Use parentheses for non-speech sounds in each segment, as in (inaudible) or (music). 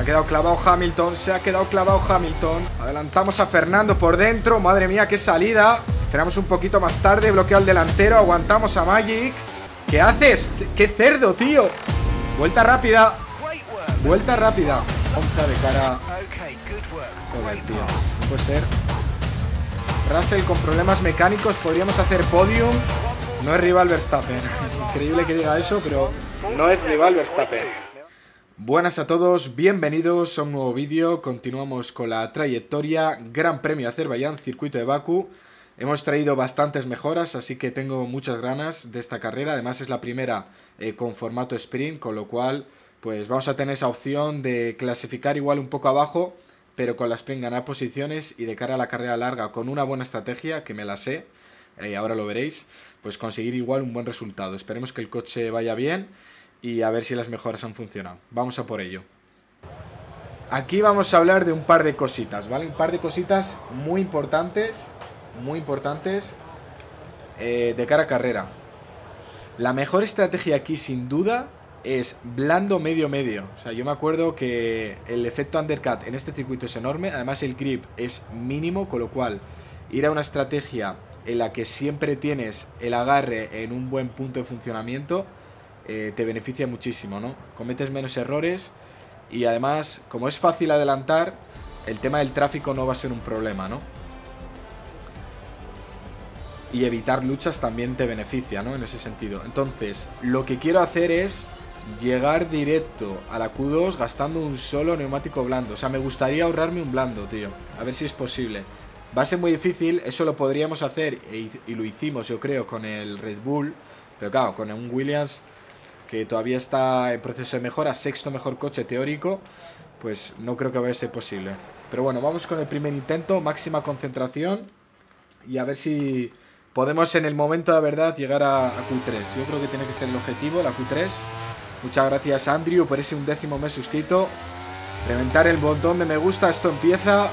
Se ha quedado clavado Hamilton, se ha quedado clavado Hamilton. Adelantamos a Fernando por dentro. Madre mía, qué salida. Esperamos un poquito más tarde, bloqueo al delantero, aguantamos a Magic. ¿Qué haces? ¡Qué cerdo, tío! Vuelta rápida. Vuelta rápida. Onza de cara. Joder, tío. No puede ser. Russell con problemas mecánicos. Podríamos hacer podium. No es rival Verstappen. (laughs) Increíble que diga eso, pero no es rival Verstappen. Buenas a todos, bienvenidos a un nuevo vídeo. Continuamos con la trayectoria Gran Premio Azerbaiyán, Circuito de Baku. Hemos traído bastantes mejoras, así que tengo muchas ganas de esta carrera. Además es la primera eh, con formato sprint, con lo cual pues vamos a tener esa opción de clasificar igual un poco abajo, pero con la sprint ganar posiciones y de cara a la carrera larga con una buena estrategia, que me la sé, y eh, ahora lo veréis, pues conseguir igual un buen resultado. Esperemos que el coche vaya bien y a ver si las mejoras han funcionado. Vamos a por ello. Aquí vamos a hablar de un par de cositas, ¿vale? Un par de cositas muy importantes, muy importantes eh, de cara a carrera. La mejor estrategia aquí, sin duda, es blando medio-medio. O sea, yo me acuerdo que el efecto undercut en este circuito es enorme. Además, el grip es mínimo, con lo cual ir a una estrategia en la que siempre tienes el agarre en un buen punto de funcionamiento eh, te beneficia muchísimo, ¿no? Cometes menos errores y además, como es fácil adelantar, el tema del tráfico no va a ser un problema, ¿no? Y evitar luchas también te beneficia, ¿no? En ese sentido. Entonces, lo que quiero hacer es llegar directo a la Q2 gastando un solo neumático blando. O sea, me gustaría ahorrarme un blando, tío. A ver si es posible. Va a ser muy difícil, eso lo podríamos hacer y lo hicimos, yo creo, con el Red Bull. Pero claro, con un Williams que todavía está en proceso de mejora, sexto mejor coche teórico, pues no creo que vaya a ser posible. Pero bueno, vamos con el primer intento, máxima concentración y a ver si podemos en el momento de verdad llegar a, a Q3. Yo creo que tiene que ser el objetivo, la Q3. Muchas gracias Andrew por ese undécimo mes suscrito. Reventar el botón de me gusta, esto empieza.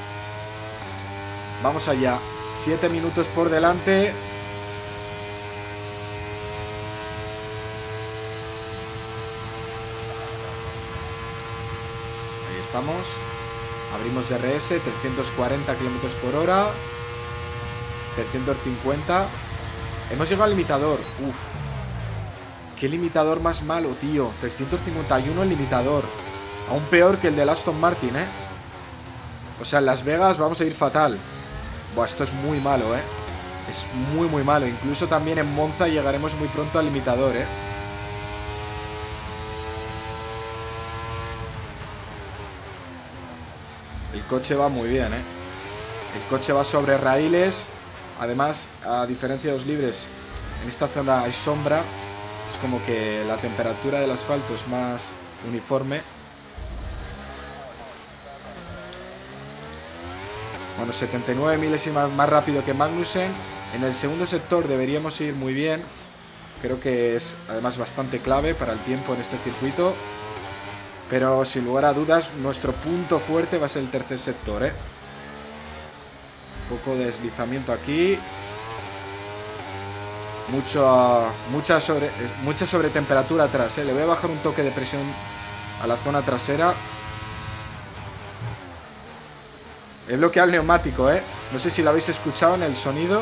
Vamos allá. Siete minutos por delante. Ahí estamos. Abrimos DRS, 340 km por hora. 350. Hemos llegado al limitador. Uf, Qué limitador más malo, tío. 351 el limitador. Aún peor que el de Aston Martin, ¿eh? O sea, en Las Vegas vamos a ir fatal. Buah, esto es muy malo, ¿eh? Es muy, muy malo. Incluso también en Monza llegaremos muy pronto al limitador, ¿eh? Coche va muy bien, ¿eh? El coche va sobre raíles. Además, a diferencia de los libres, en esta zona hay sombra como que la temperatura del asfalto es más uniforme. Bueno, 79 milésimas más rápido que Magnussen. En el segundo sector deberíamos ir muy bien. Creo que es además bastante clave para el tiempo en este circuito. Pero sin lugar a dudas, nuestro punto fuerte va a ser el tercer sector. ¿eh? Un poco de deslizamiento aquí. Mucho, mucha, sobre, mucha sobretemperatura atrás. ¿eh? Le voy a bajar un toque de presión a la zona trasera. He bloqueado el neumático, ¿eh? No sé si lo habéis escuchado en el sonido.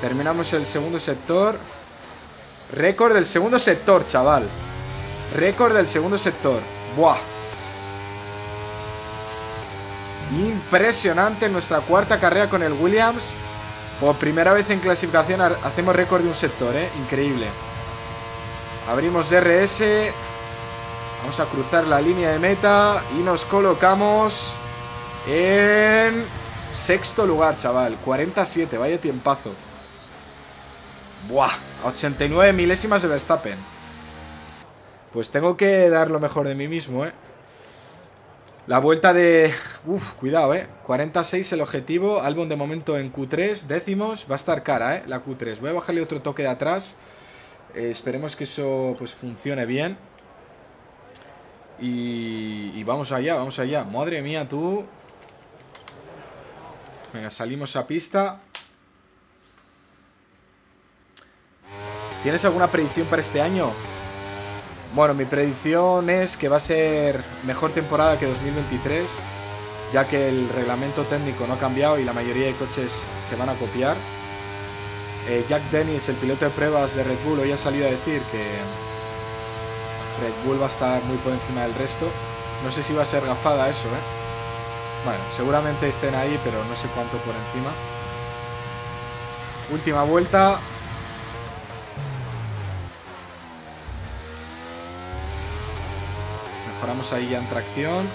Terminamos el segundo sector. Récord del segundo sector, chaval. Récord del segundo sector. Buah. Impresionante nuestra cuarta carrera con el Williams. Por primera vez en clasificación hacemos récord de un sector, ¿eh? Increíble. Abrimos DRS. Vamos a cruzar la línea de meta y nos colocamos en sexto lugar, chaval. 47, vaya tiempazo. Buah, 89 milésimas de Verstappen. Pues tengo que dar lo mejor de mí mismo, ¿eh? La vuelta de... Uf, cuidado, eh 46 el objetivo Albon de momento en Q3, décimos Va a estar cara, eh, la Q3 Voy a bajarle otro toque de atrás eh, Esperemos que eso pues funcione bien. Y, y vamos allá, vamos allá. Madre mía, tú. Venga, salimos a pista. ¿Tienes alguna predicción para este año? Bueno, mi predicción es que va a ser mejor temporada que 2023, ya que el reglamento técnico no ha cambiado y la mayoría de coches se van a copiar. Eh, Jack Dennis, el piloto de pruebas de Red Bull, hoy ha salido a decir que Red Bull va a estar muy por encima del resto. No sé si va a ser gafada eso, ¿eh? Bueno, seguramente estén ahí, pero no sé cuánto por encima. Última vuelta. Mejoramos ahí ya en tracción.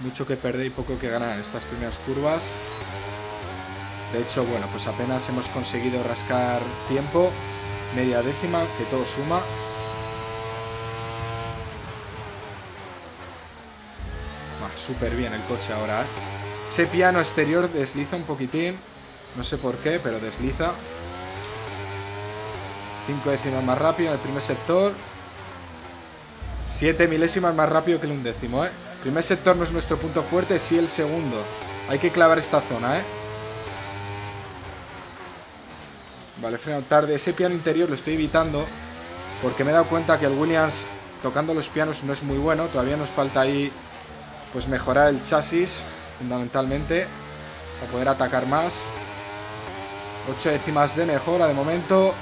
Mucho que perder y poco que ganar en estas primeras curvas. De hecho, bueno, pues apenas hemos conseguido rascar tiempo. Media décima, que todo suma. Súper bien el coche ahora, ¿eh? Ese piano exterior desliza un poquitín. No sé por qué, pero desliza. 5 décimas más rápido en el primer sector. 7 milésimas más rápido que el undécimo, ¿eh? Primer sector no es nuestro punto fuerte, sí el segundo. Hay que clavar esta zona, ¿eh? Vale, freno tarde. Ese piano interior lo estoy evitando porque me he dado cuenta que el Williams tocando los pianos no es muy bueno. Todavía nos falta ahí pues mejorar el chasis fundamentalmente para poder atacar más. 8 décimas de mejora de momento.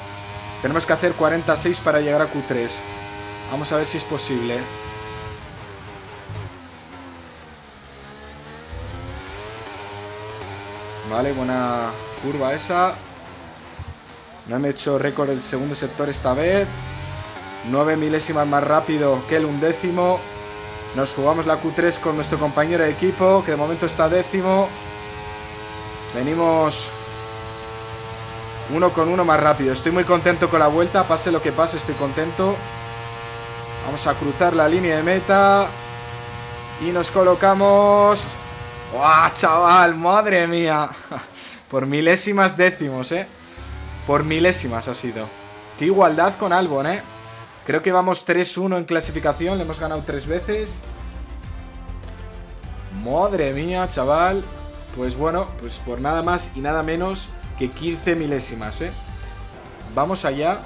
Tenemos que hacer 46 para llegar a Q3. Vamos a ver si es posible. Vale, buena curva esa. No han hecho récord el segundo sector esta vez. 9 milésimas más rápido que el undécimo. Nos jugamos la Q3 con nuestro compañero de equipo, que de momento está décimo. Venimos uno con uno más rápido. Estoy muy contento con la vuelta, pase lo que pase, estoy contento. Vamos a cruzar la línea de meta. Y nos colocamos... ¡Guau, chaval! ¡Madre mía! (laughs) Por milésimas décimos, ¿eh? Por milésimas ha sido. Qué igualdad con Albon, ¿eh? Creo que vamos 3-1 en clasificación. Le hemos ganado tres veces. Madre mía, chaval. Pues bueno, pues por nada más y nada menos que 15 milésimas, ¿eh? Vamos allá.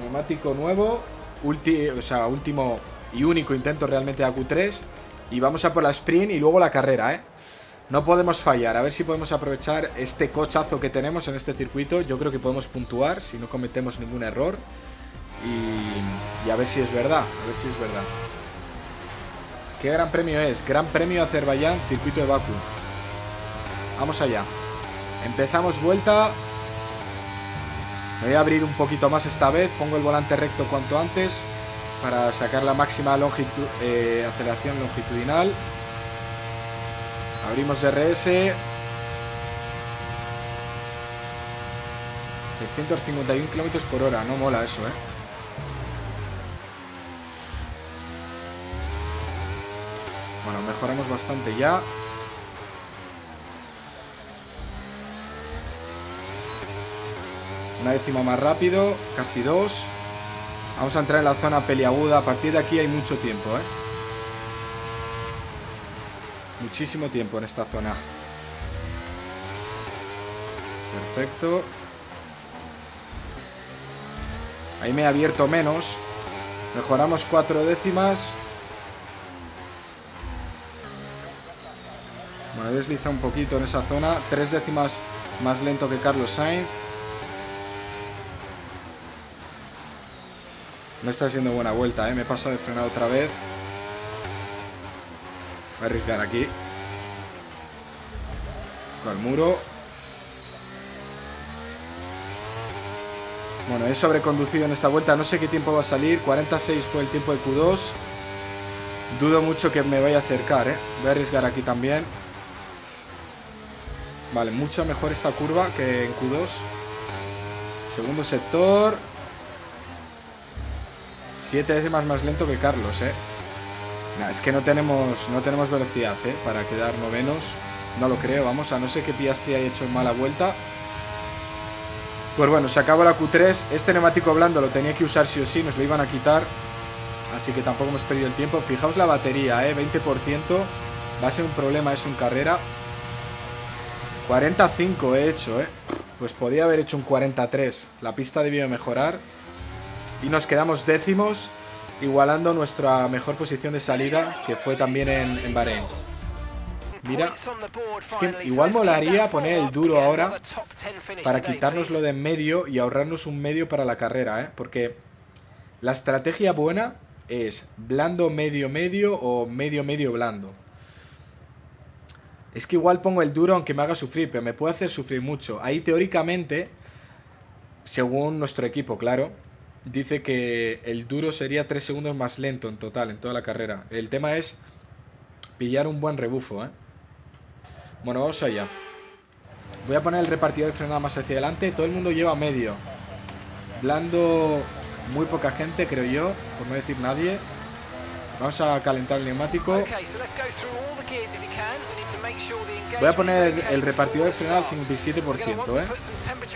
Neumático nuevo. O sea, último y único intento realmente de Q3. Y vamos a por la sprint y luego la carrera, ¿eh? No podemos fallar. A ver si podemos aprovechar este cochazo que tenemos en este circuito. Yo creo que podemos puntuar si no cometemos ningún error. Y, a ver si es verdad. A ver si es verdad. ¿Qué gran premio es? Gran premio Azerbaiyán, circuito de Baku. Vamos allá. Empezamos vuelta. Me voy a abrir un poquito más esta vez. Pongo el volante recto cuanto antes para sacar la máxima eh, aceleración longitudinal. Abrimos DRS. 151 km por hora. No mola eso, ¿eh? Bueno, mejoramos bastante ya. Una décima más rápido, casi dos. Vamos a entrar en la zona peliaguda. A partir de aquí hay mucho tiempo, ¿eh? Muchísimo tiempo en esta zona. Perfecto. Ahí me he abierto menos. Mejoramos cuatro décimas. Bueno, desliza un poquito en esa zona. Tres décimas más lento que Carlos Sainz. No está siendo buena vuelta, ¿eh? Me he pasado de frenar otra vez. Voy a arriesgar aquí. Con el muro. Bueno, he sobreconducido en esta vuelta. No sé qué tiempo va a salir. 46 fue el tiempo de Q2. Dudo mucho que me vaya a acercar, ¿eh? Voy a arriesgar aquí también. Vale, mucho mejor esta curva que en Q2. Segundo sector. Siete décimas más lento que Carlos, ¿eh? es que no tenemos, no tenemos velocidad, ¿eh? Para quedar novenos. No lo creo, vamos, a no ser que Piastri haya hecho mala vuelta. Pues bueno, se acabó la Q3. Este neumático blando lo tenía que usar sí o sí, nos lo iban a quitar. Así que tampoco hemos perdido el tiempo. Fijaos la batería, ¿eh? 20%. Va a ser un problema eso en carrera. 45 he hecho, ¿eh? Pues podía haber hecho un 43. La pista debió mejorar. Y nos quedamos décimos, igualando nuestra mejor posición de salida, que fue también en, en Bahrein. Mira, es que igual molaría poner el duro ahora para quitarnos lo de en medio y ahorrarnos un medio para la carrera, ¿eh? Porque la estrategia buena es blando medio medio o medio medio blando. Es que igual pongo el duro aunque me haga sufrir, pero me puede hacer sufrir mucho. Ahí teóricamente, según nuestro equipo, claro, dice que el duro sería 3 segundos más lento en total, en toda la carrera. El tema es pillar un buen rebufo, ¿eh? Bueno, vamos allá. Voy a poner el repartidor de frenada más hacia adelante. Todo el mundo lleva medio. Blando muy poca gente, creo yo, por no decir nadie. Vamos a calentar el neumático. Voy a poner el repartidor de frenada al 57%, ¿eh?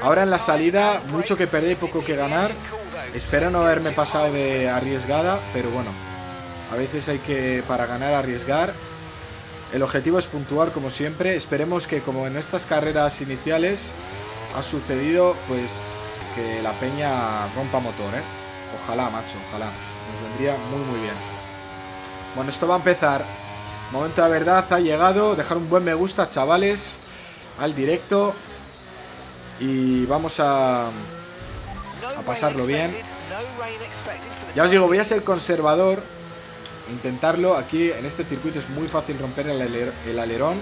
Ahora en la salida, mucho que perder y poco que ganar. Espero no haberme pasado de arriesgada, pero bueno. A veces hay que, para ganar, arriesgar. El objetivo es puntuar como siempre. Esperemos que como en estas carreras iniciales ha sucedido, pues que la peña rompa motor, ¿eh? Ojalá, macho, ojalá. Nos vendría muy, muy bien. Bueno, esto va a empezar. Momento de verdad, ha llegado. Dejar un buen me gusta, chavales, al directo. Y vamos a, a pasarlo bien. Ya os digo, voy a ser conservador intentarlo. Aquí en este circuito es muy fácil romper el, alerón.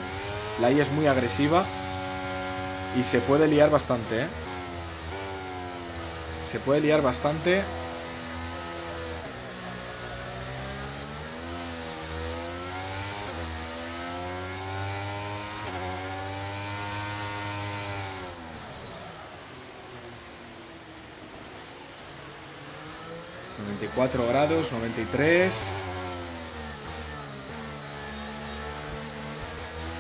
La I es muy agresiva. Y se puede liar bastante, ¿eh? Se puede liar bastante. ...94 grados, 93...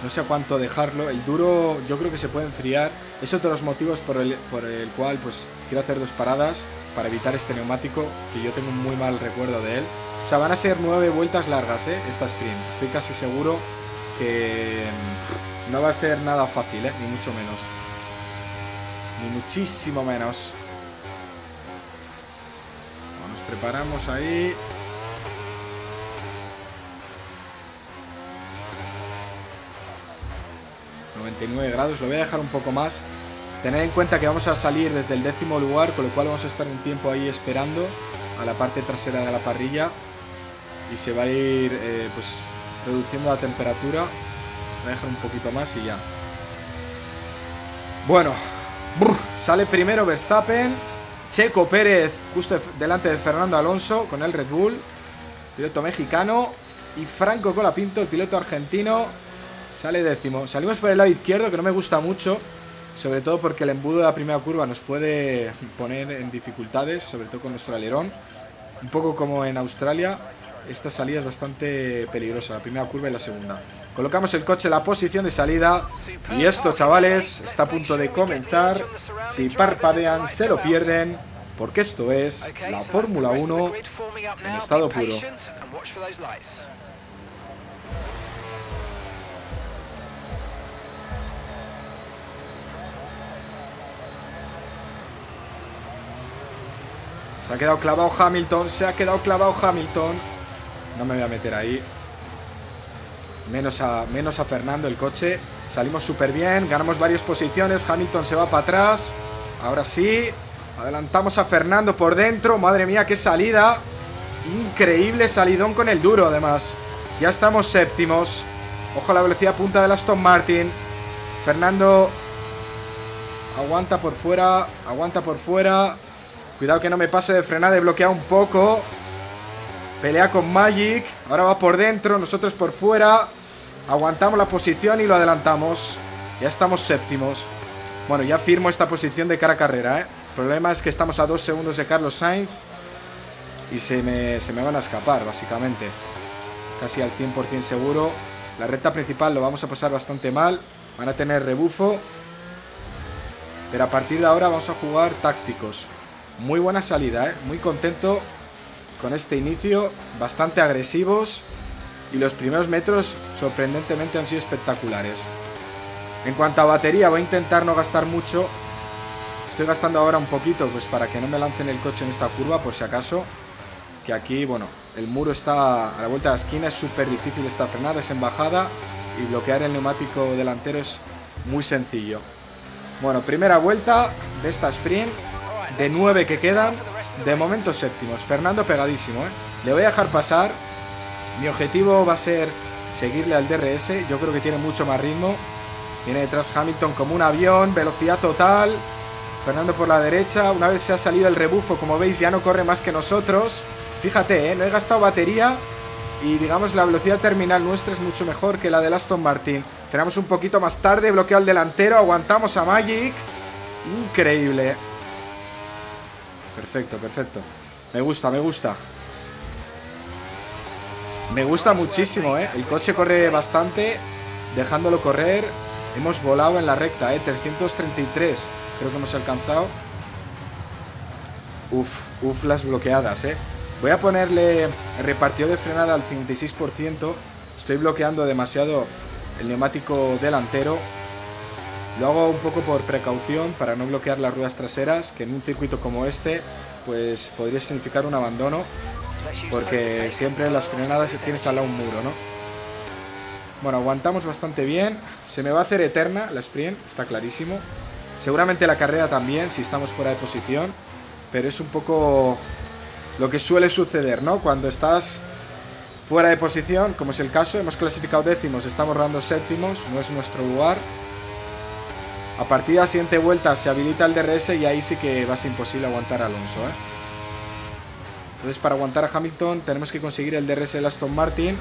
No sé a cuánto dejarlo. El duro yo creo que se puede enfriar. Es otro de los motivos por el, por el cual pues quiero hacer dos paradas para evitar este neumático, que yo tengo un muy mal recuerdo de él. O sea, van a ser nueve vueltas largas, ¿eh? Esta sprint. Estoy casi seguro que mm, no va a ser nada fácil, ¿eh? Ni mucho menos. Ni muchísimo menos. Preparamos ahí. 99 grados, lo voy a dejar un poco más. Tened en cuenta que vamos a salir desde el décimo lugar, con lo cual vamos a estar un tiempo ahí esperando a la parte trasera de la parrilla y se va a ir eh, pues reduciendo la temperatura. Voy a dejar un poquito más y ya. Bueno, sale primero Verstappen, Checo Pérez justo delante de Fernando Alonso con el Red Bull, piloto mexicano y Franco Colapinto, el piloto argentino Sale décimo. Salimos por el lado izquierdo, que no me gusta mucho. Sobre todo porque el embudo de la primera curva nos puede poner en dificultades, sobre todo con nuestro alerón. Un poco como en Australia, esta salida es bastante peligrosa, la primera curva y la segunda. Colocamos el coche en la posición de salida y esto, chavales, está a punto de comenzar. Si parpadean, se lo pierden, porque esto es la Fórmula 1 en estado puro. Se ha quedado clavado Hamilton. Se ha quedado clavado Hamilton. No me voy a meter ahí. Menos a, menos a Fernando el coche. Salimos súper bien. Ganamos varias posiciones. Hamilton se va para atrás. Ahora sí. Adelantamos a Fernando por dentro. Madre mía, qué salida. Increíble salidón con el duro, además. Ya estamos séptimos. Ojo a la velocidad punta del Aston Martin. Fernando aguanta por fuera. Aguanta por fuera. Cuidado que no me pase de frenar, de bloquear un poco. Pelea con Magic. Ahora va por dentro, nosotros por fuera. Aguantamos la posición y lo adelantamos. Ya estamos séptimos. Bueno, ya firmo esta posición de cara a carrera, ¿eh? El problema es que estamos a dos segundos de Carlos Sainz. Y se me, se me van a escapar, básicamente. Casi al 100% seguro. La recta principal lo vamos a pasar bastante mal. Van a tener rebufo. Pero a partir de ahora vamos a jugar tácticos. Muy buena salida, ¿eh? Muy contento con este inicio. Bastante agresivos. Y los primeros metros, sorprendentemente, han sido espectaculares. En cuanto a batería, voy a intentar no gastar mucho. Estoy gastando ahora un poquito pues para que no me lancen el coche en esta curva, por si acaso. Que aquí, bueno, el muro está a la vuelta de la esquina, es súper difícil esta frenada, es en bajada y bloquear el neumático delantero es muy sencillo. Bueno, primera vuelta de esta sprint, de nueve que quedan, de momento séptimos. Fernando pegadísimo, ¿eh? Le voy a dejar pasar. Mi objetivo va a ser seguirle al DRS. Yo creo que tiene mucho más ritmo. Viene detrás Hamilton como un avión, velocidad total. Fernando por la derecha. Una vez se ha salido el rebufo, como veis, ya no corre más que nosotros. Fíjate, ¿eh? no he gastado batería. Y digamos, la velocidad terminal nuestra es mucho mejor que la del Aston Martin. Frenamos un poquito más tarde, bloqueo al delantero, aguantamos a Magic. Increíble. Perfecto, perfecto. Me gusta, me gusta. Me gusta muchísimo, ¿eh? El coche corre bastante, dejándolo correr. Hemos volado en la recta, ¿eh? 333 creo que hemos alcanzado. Uf, uf las bloqueadas, ¿eh? Voy a ponerle el repartidor de frenada al 56%. Estoy bloqueando demasiado el neumático delantero. Lo hago un poco por precaución para no bloquear las ruedas traseras, que en un circuito como este pues podría significar un abandono, porque siempre en las frenadas tienes al lado un muro, ¿no? Bueno, aguantamos bastante bien. Se me va a hacer eterna la sprint, está clarísimo. Seguramente la carrera también, si estamos fuera de posición. Pero es un poco lo que suele suceder, ¿no? Cuando estás fuera de posición, como es el caso, hemos clasificado décimos, estamos rodando séptimos, no es nuestro lugar. A partir de la siguiente vuelta se habilita el DRS y ahí sí que va a ser imposible aguantar a Alonso, ¿eh? Entonces para aguantar a Hamilton tenemos que conseguir el DRS de Aston Martin.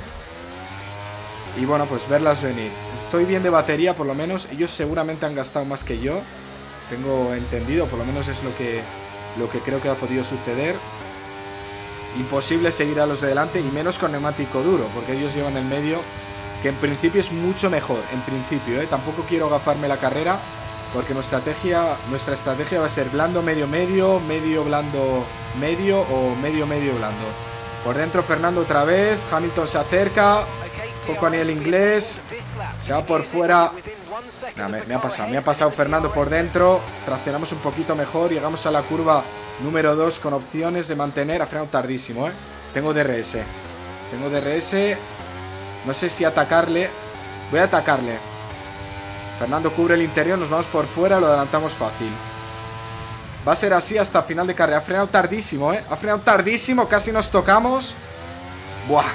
Y bueno, pues verlas venir. Estoy bien de batería por lo menos. Ellos seguramente han gastado más que yo. Tengo entendido, por lo menos es lo que, lo que creo que ha podido suceder. Imposible seguir a los de delante y menos con neumático duro, porque ellos llevan el medio, que en principio es mucho mejor, en principio, ¿eh? tampoco quiero gafarme la carrera, porque nuestra estrategia, nuestra estrategia va a ser blando, medio, medio, medio, blando, medio o medio, medio, blando. Por dentro Fernando otra vez, Hamilton se acerca, poco a nivel inglés, se va por fuera. me, me, ha pasado, me ha pasado Fernando por dentro, traccionamos un poquito mejor, llegamos a la curva número 2 con opciones de mantener, ha frenado tardísimo, ¿eh? Tengo DRS, tengo DRS, no sé si atacarle, voy a atacarle. Fernando cubre el interior, nos vamos por fuera, lo adelantamos fácil. Va a ser así hasta final de carrera. Ha frenado tardísimo, ¿eh? Ha frenado tardísimo, casi nos tocamos. Buah.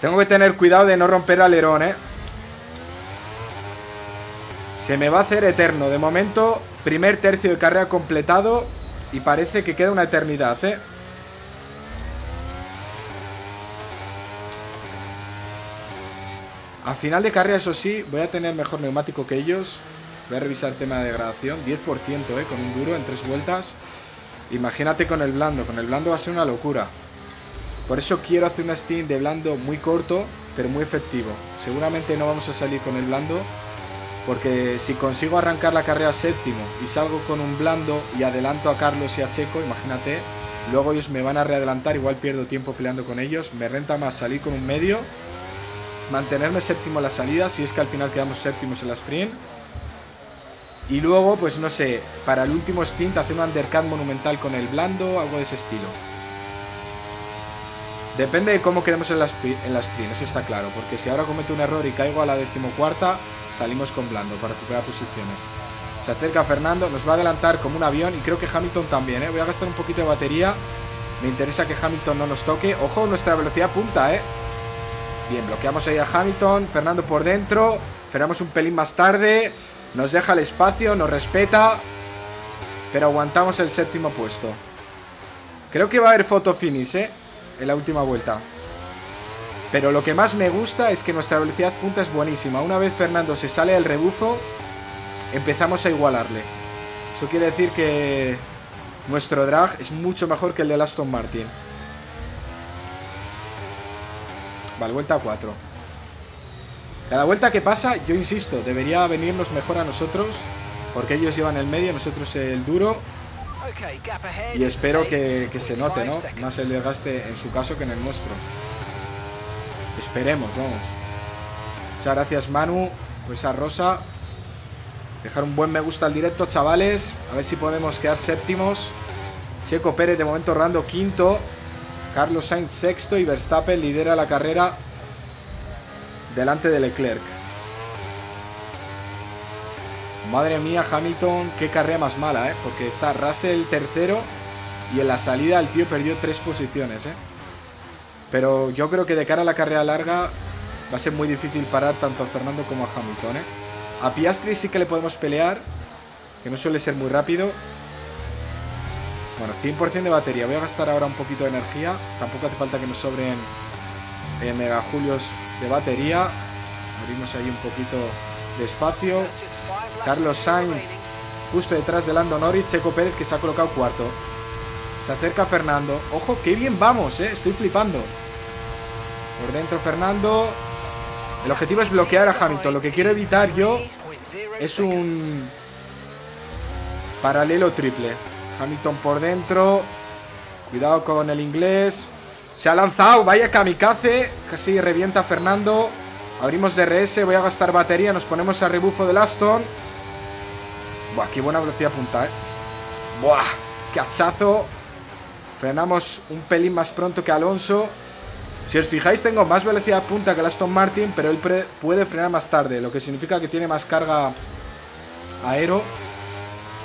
Tengo que tener cuidado de no romper alerón, ¿eh? Se me va a hacer eterno. De momento, primer tercio de carrera completado. Y parece que queda una eternidad, ¿eh? A final de carrera, eso sí, voy a tener mejor neumático que ellos. Voy a revisar tema de degradación. 10%, ¿eh? Con un duro en tres vueltas. Imagínate con el blando. Con el blando va a ser una locura. Por eso quiero hacer una Steam de blando muy corto, pero muy efectivo. Seguramente no vamos a salir con el blando. Porque si consigo arrancar la carrera séptimo y salgo con un blando y adelanto a Carlos y a Checo, imagínate, luego ellos me van a readelantar, igual pierdo tiempo peleando con ellos. Me renta más salir con un medio mantenerme séptimo en la salida, si es que al final quedamos séptimos en la sprint. Y luego, pues no sé, para el último stint hacer un undercut monumental con el blando, algo de ese estilo. Depende de cómo quedemos en la, sprint, en la sprint, eso está claro. Porque si ahora cometo un error y caigo a la decimocuarta, salimos con blando para recuperar posiciones. Se acerca Fernando, nos va a adelantar como un avión y creo que Hamilton también, ¿eh? Voy a gastar un poquito de batería. Me interesa que Hamilton no nos toque. Ojo, nuestra velocidad punta, ¿eh? Bien, bloqueamos ahí a Hamilton, Fernando por dentro, frenamos un pelín más tarde, nos deja el espacio, nos respeta, pero aguantamos el séptimo puesto. Creo que va a haber foto finish, ¿eh? En la última vuelta. Pero lo que más me gusta es que nuestra velocidad punta es buenísima. Una vez Fernando se sale del rebufo, empezamos a igualarle. Eso quiere decir que nuestro drag es mucho mejor que el de Aston Martin. Vale, vuelta 4 Cada vuelta que pasa, yo insisto Debería venirnos mejor a nosotros Porque ellos llevan el medio, nosotros el duro Y espero que, que se note, ¿no? Más el desgaste en su caso que en el nuestro Esperemos, vamos Muchas gracias Manu Pues a Rosa Dejar un buen me gusta al directo, chavales. A ver si podemos quedar séptimos. Checo Pérez de momento rando quinto. Carlos Sainz sexto y Verstappen lidera la carrera delante de Leclerc. Madre mía, Hamilton, qué carrera más mala, ¿eh? Porque está Russell tercero y en la salida el tío perdió tres posiciones, ¿eh? Pero yo creo que de cara a la carrera larga va a ser muy difícil parar tanto a Fernando como a Hamilton, ¿eh? A Piastri sí que le podemos pelear, que no suele ser muy rápido. Bueno, 100% de batería. Voy a gastar ahora un poquito de energía. Tampoco hace falta que nos sobren eh, megajulios de batería. Abrimos ahí un poquito de espacio. Carlos Sainz justo detrás de Lando Norris. Checo Pérez que se ha colocado cuarto. Se acerca Fernando. Ojo, qué bien vamos, eh. Estoy flipando. Por dentro Fernando. El objetivo es bloquear a Hamilton. Lo que quiero evitar yo es un paralelo triple. Hamilton por dentro. Cuidado con el inglés. Se ha lanzado. Vaya kamikaze. Casi revienta a Fernando. Abrimos DRS. Voy a gastar batería. Nos ponemos a rebufo del Aston. Buah, qué buena velocidad punta, eh. Buah, qué hachazo. Frenamos un pelín más pronto que Alonso. Si os fijáis, tengo más velocidad punta que el Aston Martin, pero él puede frenar más tarde, lo que significa que tiene más carga aero.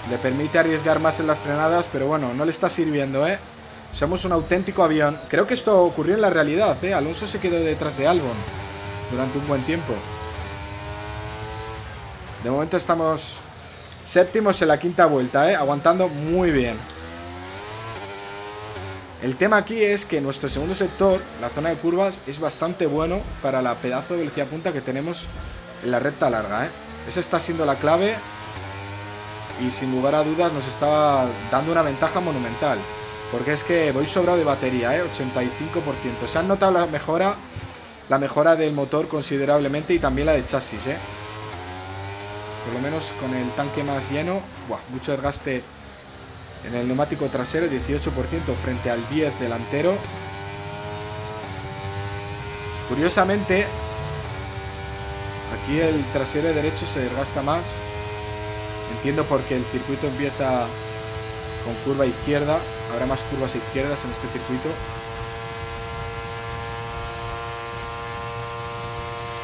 Le permite arriesgar más en las frenadas, pero bueno, no le está sirviendo, ¿eh? Somos un auténtico avión. Creo que esto ocurrió en la realidad, ¿eh? Alonso se quedó detrás de Albon durante un buen tiempo. De momento estamos séptimos en la quinta vuelta, ¿eh? Aguantando muy bien. El tema aquí es que nuestro segundo sector, la zona de curvas, es bastante bueno para la pedazo de velocidad punta que tenemos en la recta larga. ¿eh? Esa está siendo la clave y sin lugar a dudas nos está dando una ventaja monumental. Porque es que voy sobrado de batería, ¿eh? 85%. Se han notado la mejora, la mejora del motor considerablemente y también la de chasis, ¿eh? Por lo menos con el tanque más lleno, buah, mucho desgaste en el neumático trasero, 18% frente al 10 delantero. Curiosamente, aquí el trasero derecho se desgasta más. Entiendo porque el circuito empieza con curva izquierda. Habrá más curvas izquierdas en este circuito.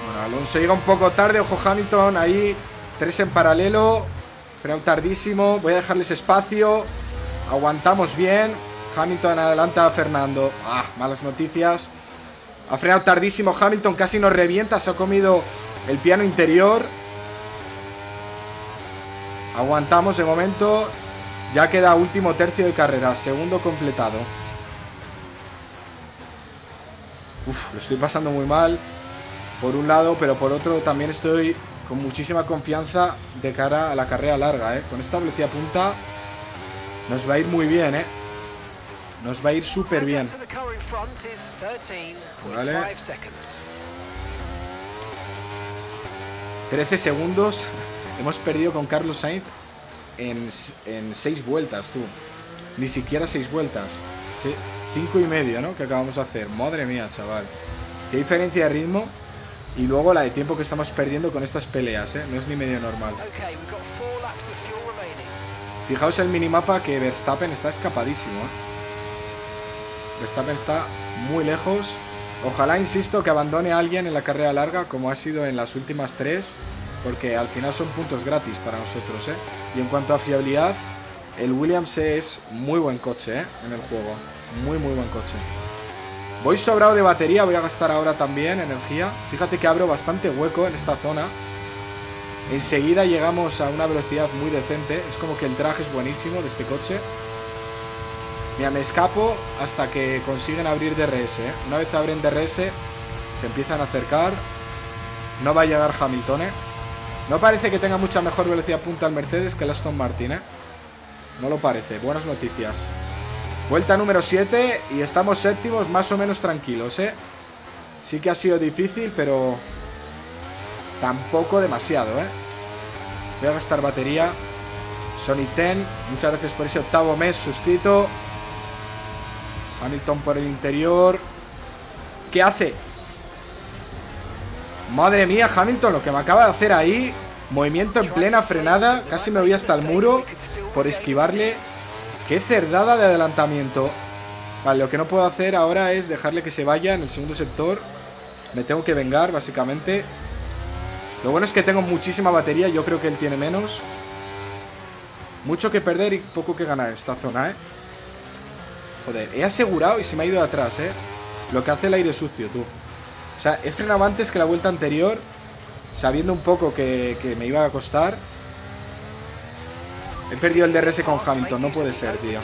Bueno, Alonso llega un poco tarde. Ojo Hamilton ahí. Tres en paralelo. Freno tardísimo. Voy a dejarles espacio. Aguantamos bien. Hamilton adelanta a Fernando. Ah, malas noticias. Ha frenado tardísimo Hamilton, casi nos revienta. Se ha comido el piano interior. Aguantamos de momento. Ya queda último tercio de carrera. Segundo completado. Uf, lo estoy pasando muy mal. Por un lado, pero por otro también estoy con muchísima confianza de cara a la carrera larga. ¿eh? Con esta velocidad punta nos va a ir muy bien, ¿eh? Nos va a ir súper bien. Vale. 13 segundos. Hemos perdido con Carlos Sainz en, en 6 vueltas, tú. Ni siquiera 6 vueltas. Sí, 5 y medio, ¿no? Que acabamos de hacer. Madre mía, chaval. Qué diferencia de ritmo. Y luego la de tiempo que estamos perdiendo con estas peleas, ¿eh? No es ni medio normal. Fijaos el minimapa que Verstappen está escapadísimo. ¿eh? Verstappen está muy lejos. Ojalá, insisto, que abandone a alguien en la carrera larga, como ha sido en las últimas tres, porque al final son puntos gratis para nosotros. ¿eh? Y en cuanto a fiabilidad, el Williams es muy buen coche ¿eh? en el juego. Muy, muy buen coche. Voy sobrado de batería, voy a gastar ahora también energía. Fíjate que abro bastante hueco en esta zona. Enseguida llegamos a una velocidad muy decente. Es como que el traje es buenísimo de este coche. Mira, me escapo hasta que consiguen abrir DRS. ¿eh? Una vez abren DRS, se empiezan a acercar. No va a llegar Hamilton, ¿eh? No parece que tenga mucha mejor velocidad punta el Mercedes que el Aston Martin, ¿eh? No lo parece. Buenas noticias. Vuelta número 7 y estamos séptimos más o menos tranquilos, ¿eh? Sí que ha sido difícil, pero tampoco demasiado, ¿eh? Voy a gastar batería. Sony 10, muchas gracias por ese octavo mes suscrito. Hamilton por el interior. ¿Qué hace? Madre mía, Hamilton, lo que me acaba de hacer ahí. Movimiento en plena frenada. Casi me voy hasta el muro por esquivarle. Qué cerdada de adelantamiento. Vale, lo que no puedo hacer ahora es dejarle que se vaya en el segundo sector. Me tengo que vengar, básicamente. Lo bueno es que tengo muchísima batería. Yo creo que él tiene menos. Mucho que perder y poco que ganar esta zona, ¿eh? Joder, he asegurado y se me ha ido de atrás, ¿eh? Lo que hace el aire sucio, tú. O sea, he frenado antes que la vuelta anterior Sabiendo un poco que, me iba a costar. He perdido el DRS con Hamilton, no puede ser, tío.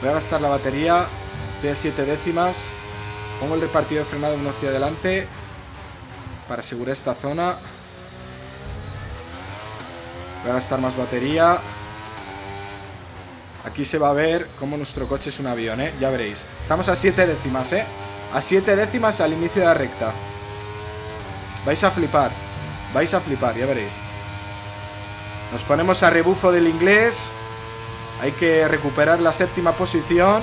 Voy a gastar la batería Estoy a 7 décimas. Pongo el repartido de frenado uno hacia adelante Para asegurar esta zona. Voy a gastar más batería. Aquí se va a ver cómo nuestro coche es un avión, ¿eh? Ya veréis. Estamos a 7 décimas, ¿eh? A 7 décimas al inicio de la recta. Vais a flipar. Vais a flipar, ya veréis. Nos ponemos a rebufo del inglés. Hay que recuperar la séptima posición.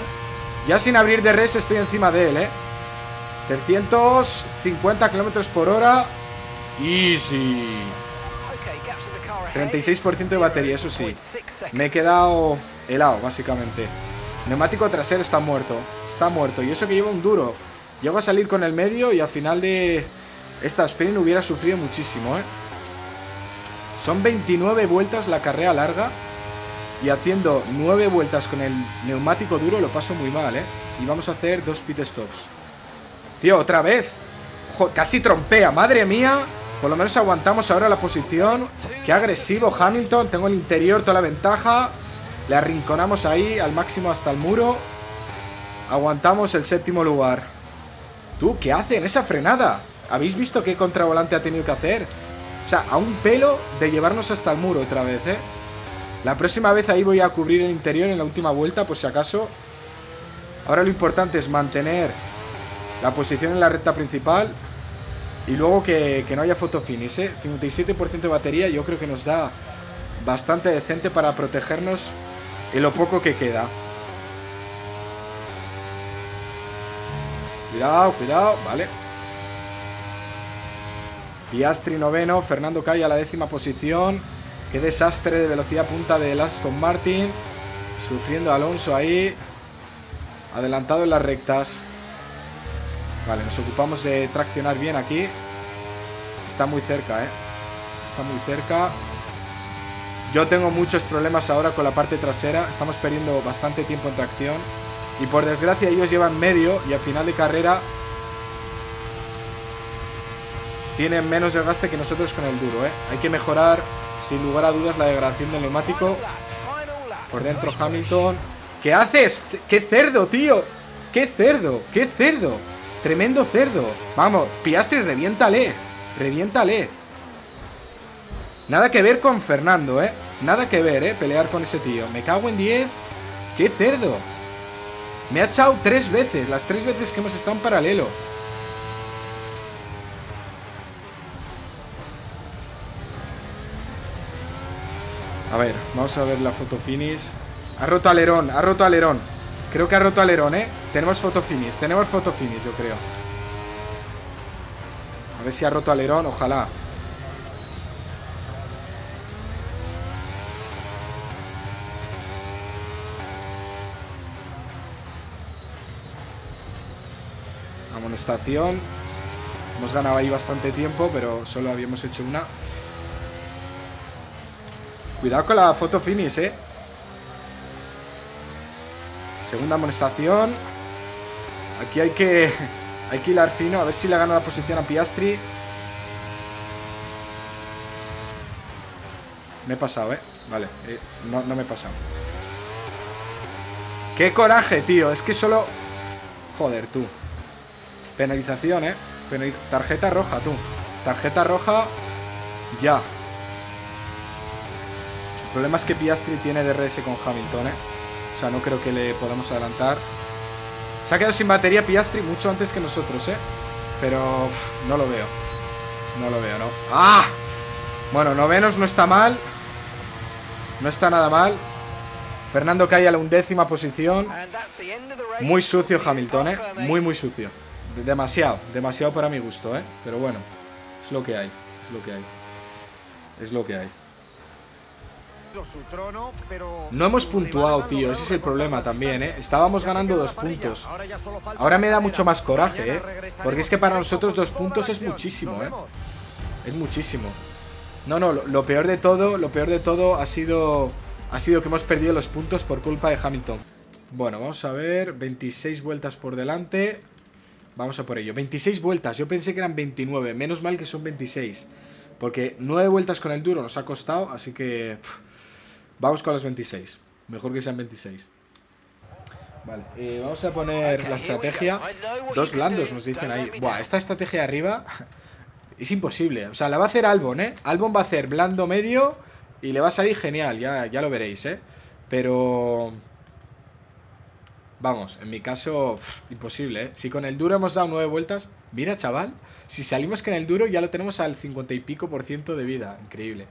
Ya sin abrir de res estoy encima de él, ¿eh? 350 kilómetros por hora. Easy. 36% de batería, eso sí. Me he quedado helado, básicamente. Neumático trasero está muerto. Está muerto, y eso que lleva un duro Llego a salir con el medio y al final de esta sprint hubiera sufrido muchísimo, ¿eh? Son 29 vueltas la carrera larga y haciendo 9 vueltas con el neumático duro lo paso muy mal, ¿eh? Y vamos a hacer dos pit stops. Tío, otra vez. casi trompea, madre mía. Por lo menos aguantamos ahora la posición. Qué agresivo Hamilton. Tengo el interior, toda la ventaja. Le arrinconamos ahí al máximo hasta el muro. Aguantamos el séptimo lugar. ¿Tú qué hace en esa frenada? ¿Habéis visto qué contravolante ha tenido que hacer? O sea, a un pelo de llevarnos hasta el muro otra vez, ¿eh? La próxima vez ahí voy a cubrir el interior en la última vuelta, por si acaso. Ahora lo importante es mantener la posición en la recta principal y luego que, no haya fotofinish, ¿eh? 57% de batería yo creo que nos da bastante decente para protegernos en lo poco que queda. Cuidado, cuidado, vale. Piastri noveno, Fernando Calle a la décima posición. Qué desastre de velocidad punta de Aston Martin. Sufriendo Alonso ahí. Adelantado en las rectas. Vale, nos ocupamos de traccionar bien aquí. Está muy cerca, ¿eh? Está muy cerca. Yo tengo muchos problemas ahora con la parte trasera. Estamos perdiendo bastante tiempo en tracción. Y por desgracia ellos llevan medio y al final de carrera tiene menos desgaste que nosotros con el duro, ¿eh? Hay que mejorar, sin lugar a dudas, la degradación del neumático. Por dentro Hamilton. ¿Qué haces? ¡Qué cerdo, tío! ¡Qué cerdo! ¡Qué cerdo! Tremendo cerdo. Vamos, Piastri, reviéntale. Reviéntale. Nada que ver con Fernando, ¿eh? Nada que ver, ¿eh? Pelear con ese tío. Me cago en 10. ¡Qué cerdo! Me ha echado tres veces, las tres veces que hemos estado en paralelo. A ver, vamos a ver la foto finish. Ha roto alerón, ha roto alerón. Creo que ha roto alerón, ¿eh? Tenemos foto finish, tenemos foto finish, yo creo. A ver si ha roto alerón, ojalá. Hemos ganado ahí bastante tiempo, pero solo habíamos hecho una. Cuidado con la foto finish, eh. Segunda amonestación. Aquí hay que (laughs) Hay que hilar fino, a ver si le gana la posición a Piastri. Me he pasado, eh. Vale, eh, no, no me he pasado. ¡Qué coraje, tío! Es que solo... Joder, tú Penalización, eh Tarjeta roja, tú Tarjeta roja Ya el problema es que Piastri tiene DRS con Hamilton, ¿eh? O sea, no creo que le podamos adelantar. Se ha quedado sin batería Piastri mucho antes que nosotros, ¿eh? Pero no lo veo. No lo veo, ¿no? ¡Ah! Bueno, novenos no está mal. No está nada mal. Fernando cae a la undécima posición. Muy sucio Hamilton, ¿eh? Muy, muy sucio. Demasiado, demasiado para mi gusto, ¿eh? Pero bueno, es lo que hay. Es lo que hay. Es lo que hay. No hemos puntuado, tío. Ese es el problema también, ¿eh? Estábamos ganando dos puntos. Ahora me da mucho más coraje, ¿eh? Porque es que para nosotros dos puntos es muchísimo, ¿eh? Es muchísimo. No, no, lo, lo peor de todo, lo peor de todo ha sido ha sido que hemos perdido los puntos por culpa de Hamilton. Bueno, vamos a ver, 26 vueltas por delante. Vamos a por ello. 26 vueltas, yo pensé que eran 29, menos mal que son 26. Porque 9 vueltas con el duro nos ha costado, así que pff, vamos con las 26. Mejor que sean 26. Vale, eh, vamos a poner la estrategia. Dos blandos nos dicen ahí. Buah, esta estrategia de arriba (laughs) es imposible. O sea, la va a hacer Albon, ¿eh? Albon va a hacer blando medio y le va a salir genial, ya, ya lo veréis, ¿eh? Pero... Vamos, en mi caso, imposible, ¿eh? Si con el duro hemos dado nueve vueltas... Mira, chaval, si salimos con el duro ya lo tenemos al 50 y pico por ciento de vida. Increíble.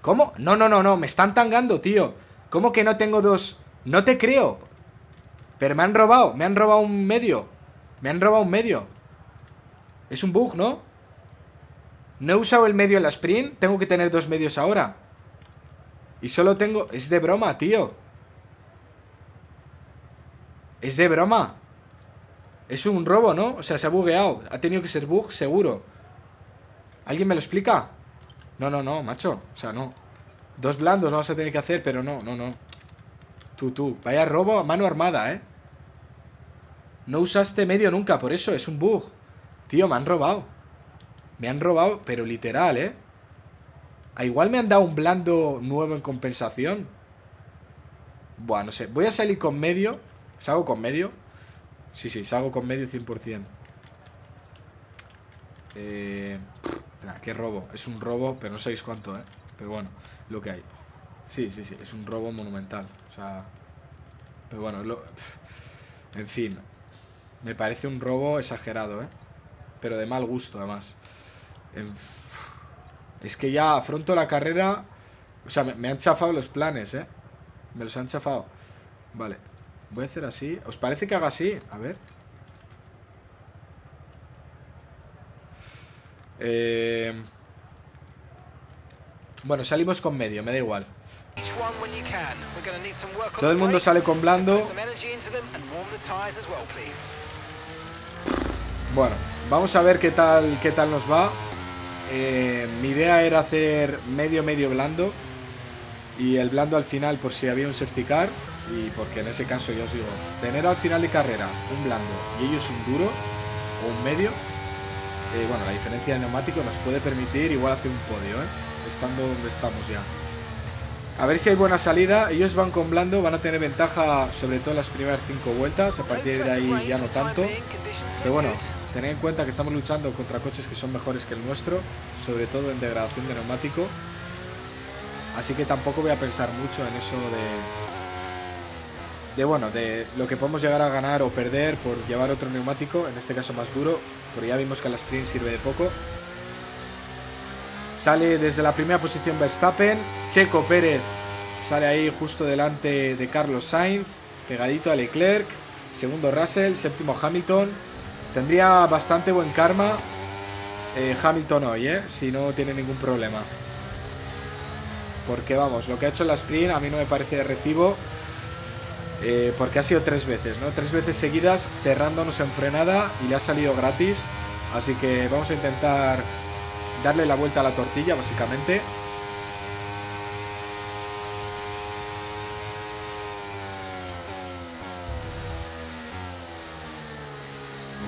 ¿Cómo? No, no, no, no, me están tangando, tío. ¿Cómo que no tengo dos? No te creo. Pero me han robado, me han robado un medio. Me han robado un medio. Es un bug, ¿no? No he usado el medio en la sprint, tengo que tener dos medios ahora. Y solo tengo... Es de broma, tío. Es de broma. Es un robo, ¿no? O sea, se ha bugueado. Ha tenido que ser bug, seguro. ¿Alguien me lo explica? No, no, no, macho. O sea, no. Dos blandos vamos a tener que hacer, pero no, no, no. Tú, tú. Vaya robo a mano armada, ¿eh? No usaste medio nunca, por eso es un bug. Tío, me han robado. Me han robado, pero literal, ¿eh? A igual me han dado un blando nuevo en compensación. Buah, no sé. Voy a salir con medio. ¿Salgo con medio? Sí, sí, salgo con medio 100%. Eh... Qué robo. Es un robo, pero no sabéis cuánto, ¿eh? Pero bueno, lo que hay. Sí, sí, sí. Es un robo monumental. O sea... Pero bueno, lo... En fin. Me parece un robo exagerado, ¿eh? Pero de mal gusto, además. Es que ya afronto la carrera... O sea, me, me han chafado los planes, ¿eh? Me los han chafado. Vale. Voy a hacer así. ¿Os parece que haga así? A ver. Eh... Bueno, salimos con medio, me da igual. Todo el mundo sale con blando. Bueno, vamos a ver qué tal, qué tal nos va. Eh, mi idea era hacer medio medio blando y el blando al final por si había un safety car y porque en ese caso yo os digo, tener al final de carrera un blando y ellos un duro o un medio, eh, bueno, la diferencia de neumático nos puede permitir igual hacer un podio, ¿eh? estando donde estamos ya. A ver si hay buena salida. Ellos van con blando, van a tener ventaja sobre todo en las primeras cinco vueltas. A partir de ahí ya no tanto. Pero bueno, tened en cuenta que estamos luchando contra coches que son mejores que el nuestro, sobre todo en degradación de neumático. Así que tampoco voy a pensar mucho en eso de. De bueno, de lo que podemos llegar a ganar o perder por llevar otro neumático, en este caso más duro, porque ya vimos que la sprint sirve de poco. Sale desde la primera posición Verstappen. Checo Pérez sale ahí justo delante de Carlos Sainz, pegadito a Leclerc. Segundo Russell, séptimo Hamilton. Tendría bastante buen karma eh, Hamilton hoy, ¿eh? Si no tiene ningún problema. Porque vamos, lo que ha hecho la sprint a mí no me parece de recibo. Eh, porque ha sido tres veces, ¿no? Tres veces seguidas cerrándonos en frenada y le ha salido gratis. Así que vamos a intentar darle la vuelta a la tortilla, básicamente.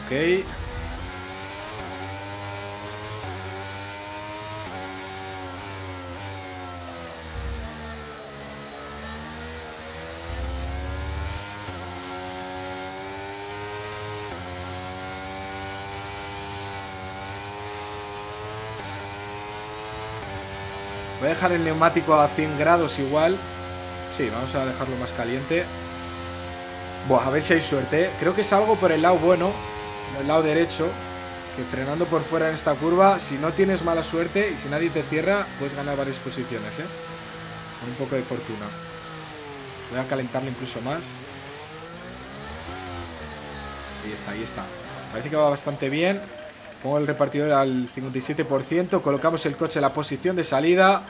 Ok. Dejar el neumático a 100 grados igual. Sí, vamos a dejarlo más caliente. Buah, a ver si hay suerte. Creo que salgo por el lado bueno, el lado derecho. Que frenando por fuera en esta curva, si no tienes mala suerte y si nadie te cierra, puedes ganar varias posiciones, ¿eh? Con un poco de fortuna. Voy a calentarlo incluso más. Ahí está, ahí está. Parece que va bastante bien. Pongo el repartidor al 57%. Colocamos el coche en la posición de salida.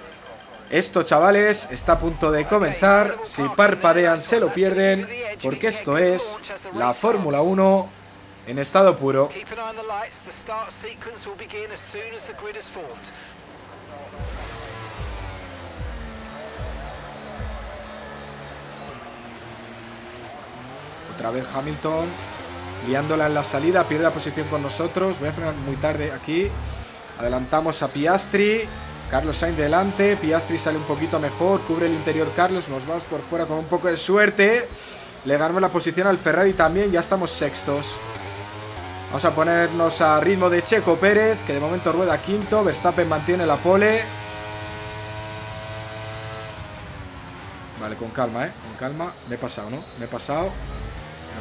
Esto, chavales, está a punto de comenzar. Si parpadean, se lo pierden. Porque esto es la Fórmula 1 en estado puro. Otra vez Hamilton liándola en la salida, pierde la posición con nosotros. Voy a frenar muy tarde aquí. Adelantamos a Piastri. Carlos Sainz delante. Piastri sale un poquito mejor. Cubre el interior Carlos. Nos vamos por fuera con un poco de suerte. Le ganamos la posición al Ferrari también. Ya estamos sextos. Vamos a ponernos a ritmo de Checo Pérez, que de momento rueda quinto. Verstappen mantiene la pole. Vale, con calma, ¿eh? Con calma. Me he pasado, ¿no? Me he pasado.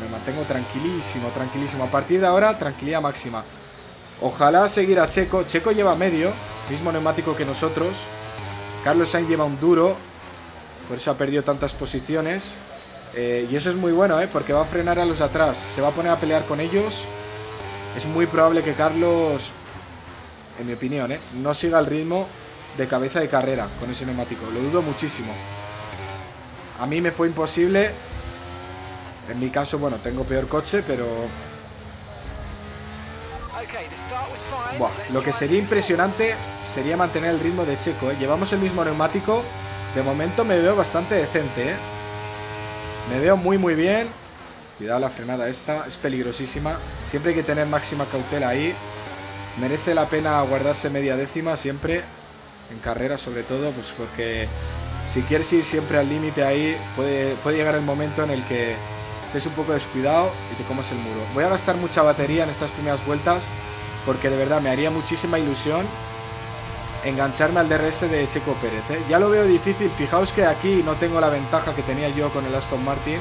Me mantengo tranquilísimo, tranquilísimo. A partir de ahora, tranquilidad máxima. Ojalá seguir a Checo. Checo lleva medio, mismo neumático que nosotros. Carlos Sainz lleva un duro, por eso ha perdido tantas posiciones. Eh, y eso es muy bueno, ¿eh? porque va a frenar a los atrás. Se va a poner a pelear con ellos. Es muy probable que Carlos, en mi opinión, ¿eh? no siga el ritmo de cabeza de carrera con ese neumático. Lo dudo muchísimo. A mí me fue imposible en mi caso, bueno, tengo peor coche, pero... lo que sería impresionante sería mantener el ritmo de Checo, ¿eh? Llevamos el mismo neumático. De momento me veo bastante decente, ¿eh? Me veo muy, muy bien. Cuidado la frenada esta, es peligrosísima. Siempre hay que tener máxima cautela ahí. Merece la pena guardarse media décima siempre. En carrera sobre todo, pues porque si quieres ir siempre al límite ahí, puede, puede llegar el momento en el que estés un poco descuidado y te comas el muro. Voy a gastar mucha batería en estas primeras vueltas porque de verdad me haría muchísima ilusión engancharme al DRS de Checo Pérez. ¿eh? Ya lo veo difícil, fijaos que aquí no tengo la ventaja que tenía yo con el Aston Martin.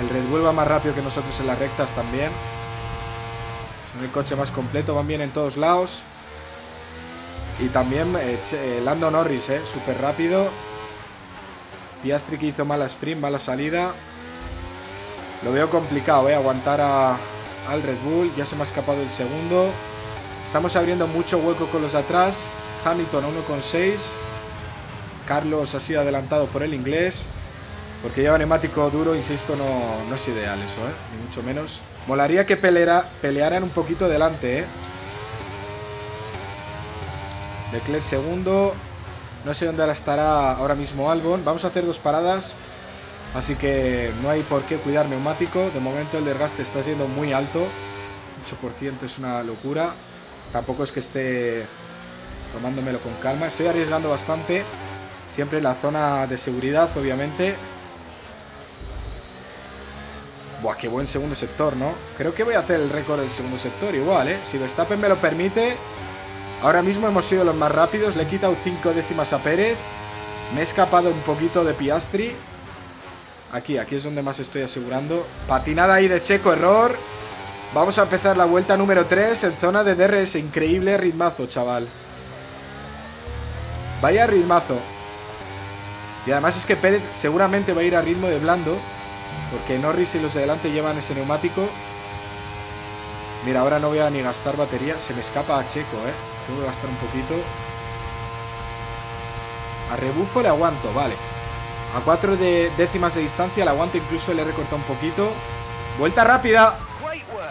El Red Bull va más rápido que nosotros en las rectas también. Son el coche más completo, van bien en todos lados. Y también eh, eh, Lando Norris, eh, súper rápido. Piastri que hizo mala sprint, mala salida. Lo veo complicado, ¿eh? Aguantar al Red Bull. Ya se me ha escapado el segundo. Estamos abriendo mucho hueco con los de atrás. Hamilton 1,6. Carlos ha sido adelantado por el inglés. Porque lleva neumático duro, insisto, no, no es ideal eso, ¿eh? Ni mucho menos. Molaría que peleara, pelearan un poquito delante, ¿eh? Leclerc segundo. No sé dónde estará ahora mismo Albon. Vamos a hacer dos paradas. Así que no hay por qué cuidar neumático. De momento el desgaste está siendo muy alto. 8% es una locura. Tampoco es que esté tomándomelo con calma. Estoy arriesgando bastante. Siempre en la zona de seguridad, obviamente. Buah, qué buen segundo sector, ¿no? Creo que voy a hacer el récord del segundo sector igual, ¿eh? Si Verstappen me lo permite. Ahora mismo hemos sido los más rápidos. Le he quitado 5 décimas a Pérez. Me he escapado un poquito de Piastri. Aquí, aquí es donde más estoy asegurando. Patinada ahí de Checo, error. Vamos a empezar la vuelta número 3 en zona de DRS. Increíble ritmazo, chaval. Vaya ritmazo. Y además es que Pérez seguramente va a ir a ritmo de blando. Porque Norris y los de delante llevan ese neumático. Mira, ahora no voy a ni gastar batería. Se me escapa a Checo, ¿eh? Tengo que gastar un poquito. A rebufo le aguanto, vale. A 4 de décimas de distancia, la aguanto incluso le he recortado un poquito. Vuelta rápida.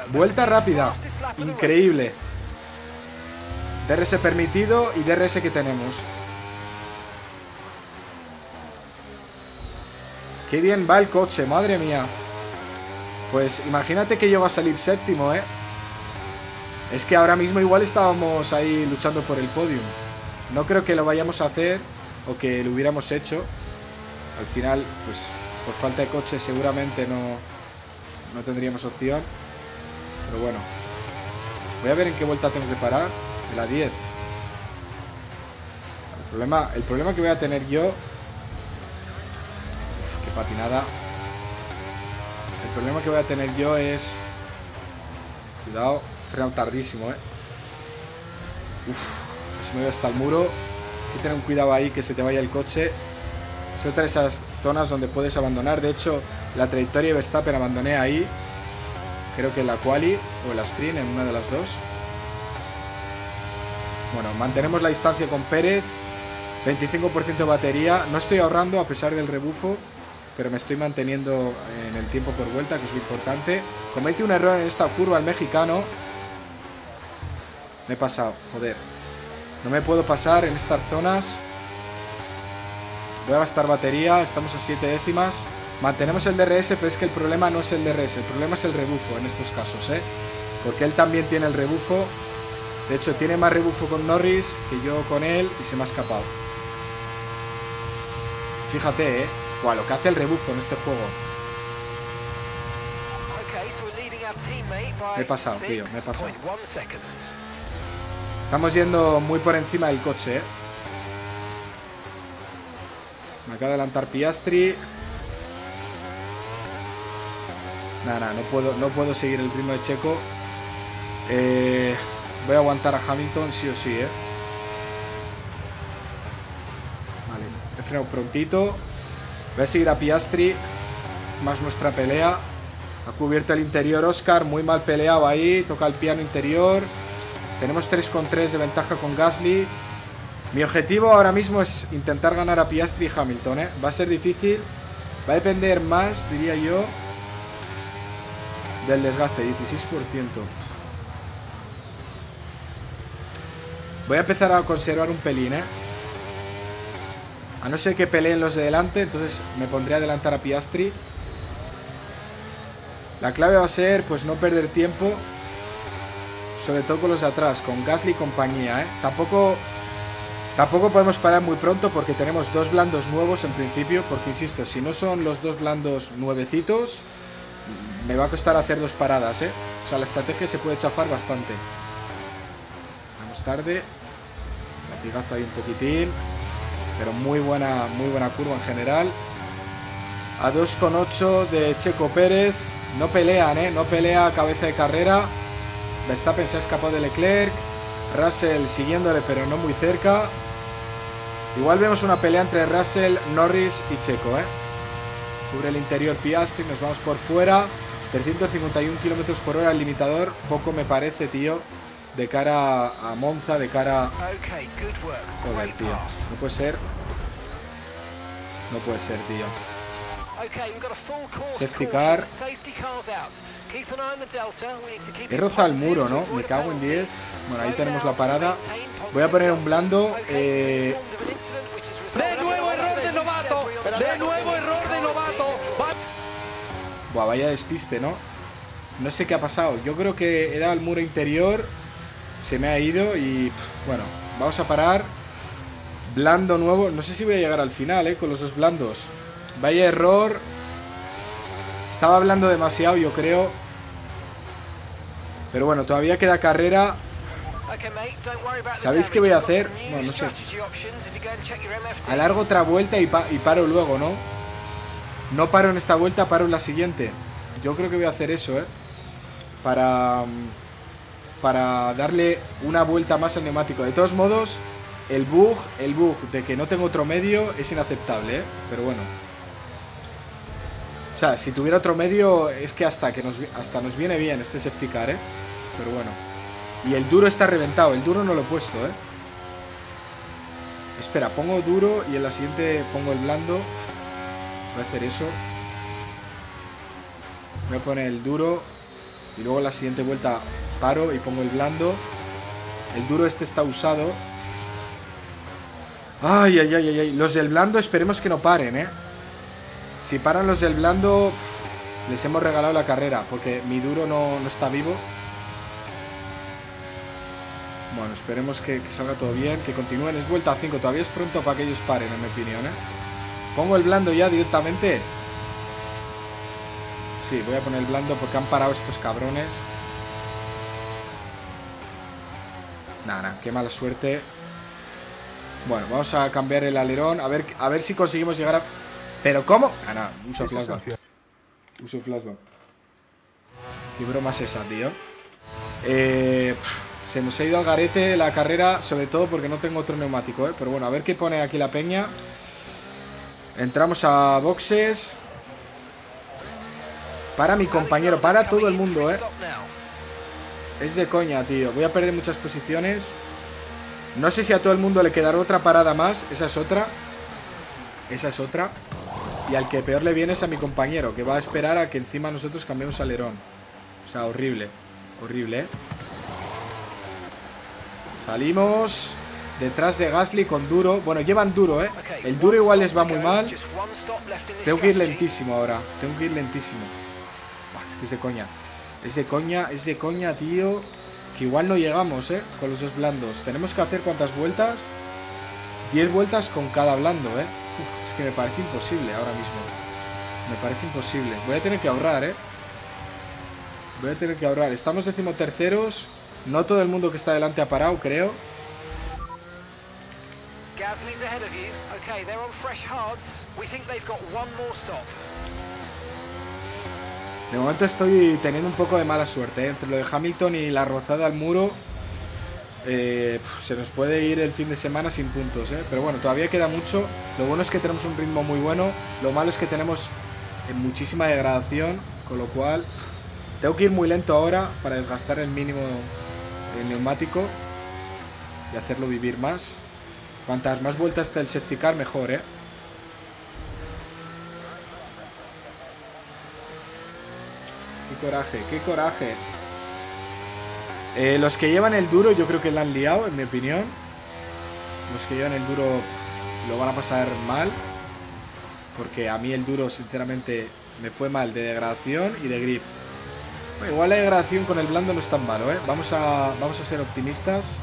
Vuelta rápida. Increíble. DRS permitido y DRS que tenemos. Qué bien va el coche, madre mía. Pues imagínate que yo va a salir séptimo, ¿eh? Es que ahora mismo igual estábamos ahí luchando por el podium. No creo que lo vayamos a hacer o que lo hubiéramos hecho. Al final, pues por falta de coche seguramente no, no tendríamos opción. Pero bueno. Voy a ver en qué vuelta tengo que parar. En la 10. El problema, el problema que voy a tener yo... Uf, qué patinada. El problema que voy a tener yo es... Cuidado. Freno tardísimo, eh. Uf, se me voy hasta el muro. Hay que tener un cuidado ahí que se te vaya el coche. Es otra de esas zonas donde puedes abandonar. De hecho, la trayectoria de Verstappen abandoné ahí. Creo que la quali o la sprint, en una de las dos. Bueno, mantenemos la distancia con Pérez. 25% de batería. No estoy ahorrando a pesar del rebufo. Pero me estoy manteniendo en el tiempo por vuelta, que es lo importante. Comete un error en esta curva el mexicano. Me he pasado, joder. No me puedo pasar en estas zonas. Voy a gastar batería. Estamos a 7 décimas. Mantenemos el DRS, pero es que el problema no es el DRS. El problema es el rebufo en estos casos, ¿eh? Porque él también tiene el rebufo. De hecho, tiene más rebufo con Norris que yo con él y se me ha escapado. Fíjate, ¿eh? Buah, lo que hace el rebufo en este juego. Me he pasado, tío, me he pasado. Estamos yendo muy por encima del coche, ¿eh? Acaba de adelantar Piastri. Nada, nada, no puedo, no puedo seguir el ritmo de Checo. Eh, voy a aguantar a Hamilton sí o sí, ¿eh? Vale, he frenado prontito. Voy a seguir a Piastri. Más nuestra pelea. Ha cubierto el interior Oscar. Muy mal peleado ahí. Toca el piano interior. Tenemos 3 con 3 de ventaja con Gasly. Mi objetivo ahora mismo es intentar ganar a Piastri y Hamilton. ¿eh? Va a ser difícil. Va a depender más, diría yo, del desgaste. 16%. Voy a empezar a conservar un pelín, ¿eh? A no ser que peleen los de delante, entonces me pondré a adelantar a Piastri. La clave va a ser, pues, no perder tiempo. Sobre todo con los de atrás, con Gasly y compañía, ¿eh? Tampoco... Tampoco podemos parar muy pronto porque tenemos dos blandos nuevos en principio. Porque, insisto, si no son los dos blandos nuevecitos, me va a costar hacer dos paradas, ¿eh? O sea, la estrategia se puede chafar bastante. Vamos tarde. Latigazo ahí un poquitín. Pero muy buena, muy buena curva en general. A 2,8 de Checo Pérez. No pelean, ¿eh? No pelea cabeza de carrera. Verstappen se ha escapado de Leclerc. Russell siguiéndole, pero no muy cerca. Igual vemos una pelea entre Russell, Norris y Checo, ¿eh? Cubre el interior Piastri, nos vamos por fuera. 351 kilómetros por hora el limitador. Poco me parece, tío. De cara a Monza, de cara... Joder, tío. No puede ser. No puede ser, tío. Safety car. He rozado el muro, ¿no? Me cago en 10. Bueno, ahí tenemos la parada. Voy a poner un blando. Eh... Buah, vaya despiste, ¿no? No sé qué ha pasado. Yo creo que he dado el muro interior. Se me ha ido y... Bueno, vamos a parar. Blando nuevo. No sé si voy a llegar al final, ¿eh? Con los dos blandos. Vaya error. Estaba hablando demasiado, yo creo. Pero bueno, todavía queda carrera. ¿Sabéis qué voy a hacer? Bueno, no sé. Alargo otra vuelta y, pa y paro luego, ¿no? No paro en esta vuelta, paro en la siguiente. Yo creo que voy a hacer eso, ¿eh? Para... Para darle una vuelta más al neumático. De todos modos, el bug, el bug de que no tengo otro medio es inaceptable, ¿eh? Pero bueno. O sea, si tuviera otro medio es que hasta, que nos, hasta nos viene bien este safety car, ¿eh? Pero bueno. Y el duro está reventado. El duro no lo he puesto, ¿eh? Espera, pongo duro y en la siguiente pongo el blando. Voy a hacer eso. Voy a poner el duro. Y luego la siguiente vuelta paro y pongo el blando. El duro este está usado. Ay, ay, ay, ay, ay. Los del blando esperemos que no paren, ¿eh? Si paran los del blando, les hemos regalado la carrera. Porque mi duro no, no está vivo. Bueno, esperemos que, que, salga todo bien, que continúen. Es vuelta a 5, todavía es pronto para que ellos paren, en mi opinión, ¿eh? ¿Pongo el blando ya directamente? Sí, voy a poner el blando porque han parado estos cabrones. Nada, nada, qué mala suerte. Bueno, vamos a cambiar el alerón. A ver, a ver si conseguimos llegar a... ¿Pero cómo? Ah, no, uso flashback. Uso flashback. ¿Qué broma es esa, tío? Eh... Se nos ha ido al garete la carrera, sobre todo porque no tengo otro neumático, ¿eh? Pero bueno, a ver qué pone aquí la peña. Entramos a boxes. Para mi compañero, para todo el mundo, ¿eh? Es de coña, tío. Voy a perder muchas posiciones. No sé si a todo el mundo le quedará otra parada más. Esa es otra. Esa es otra. Y al que peor le viene es a mi compañero, que va a esperar a que encima nosotros cambiemos alerón. O sea, horrible. Horrible, ¿eh? Salimos detrás de Gasly con Duro. Bueno, llevan Duro, ¿eh? El Duro igual les va muy mal. Tengo que ir lentísimo ahora. Tengo que ir lentísimo. es que es de coña. Es de coña, es de coña, tío. Que igual no llegamos, ¿eh? Con los dos blandos. Tenemos que hacer cuántas vueltas. 10 vueltas con cada blando, ¿eh? es que me parece imposible ahora mismo. Me parece imposible. Voy a tener que ahorrar, ¿eh? Voy a tener que ahorrar. Estamos decimoterceros. No todo el mundo que está delante ha parado, creo. De momento estoy teniendo un poco de mala suerte, ¿eh? entre lo de Hamilton y la rozada al muro. Eh, se nos puede ir el fin de semana sin puntos, ¿eh? pero bueno, todavía queda mucho. Lo bueno es que tenemos un ritmo muy bueno, lo malo es que tenemos muchísima degradación, con lo cual tengo que ir muy lento ahora para desgastar el mínimo el neumático y hacerlo vivir más. Cuantas más vueltas está el safety car, mejor, ¿eh? Qué coraje, qué coraje. Eh, los que llevan el duro yo creo que la han liado, en mi opinión. Los que llevan el duro lo van a pasar mal. Porque a mí el duro, sinceramente, me fue mal de degradación y de grip. igual la degradación con el blando no es tan malo, ¿eh? Vamos a, vamos a ser optimistas.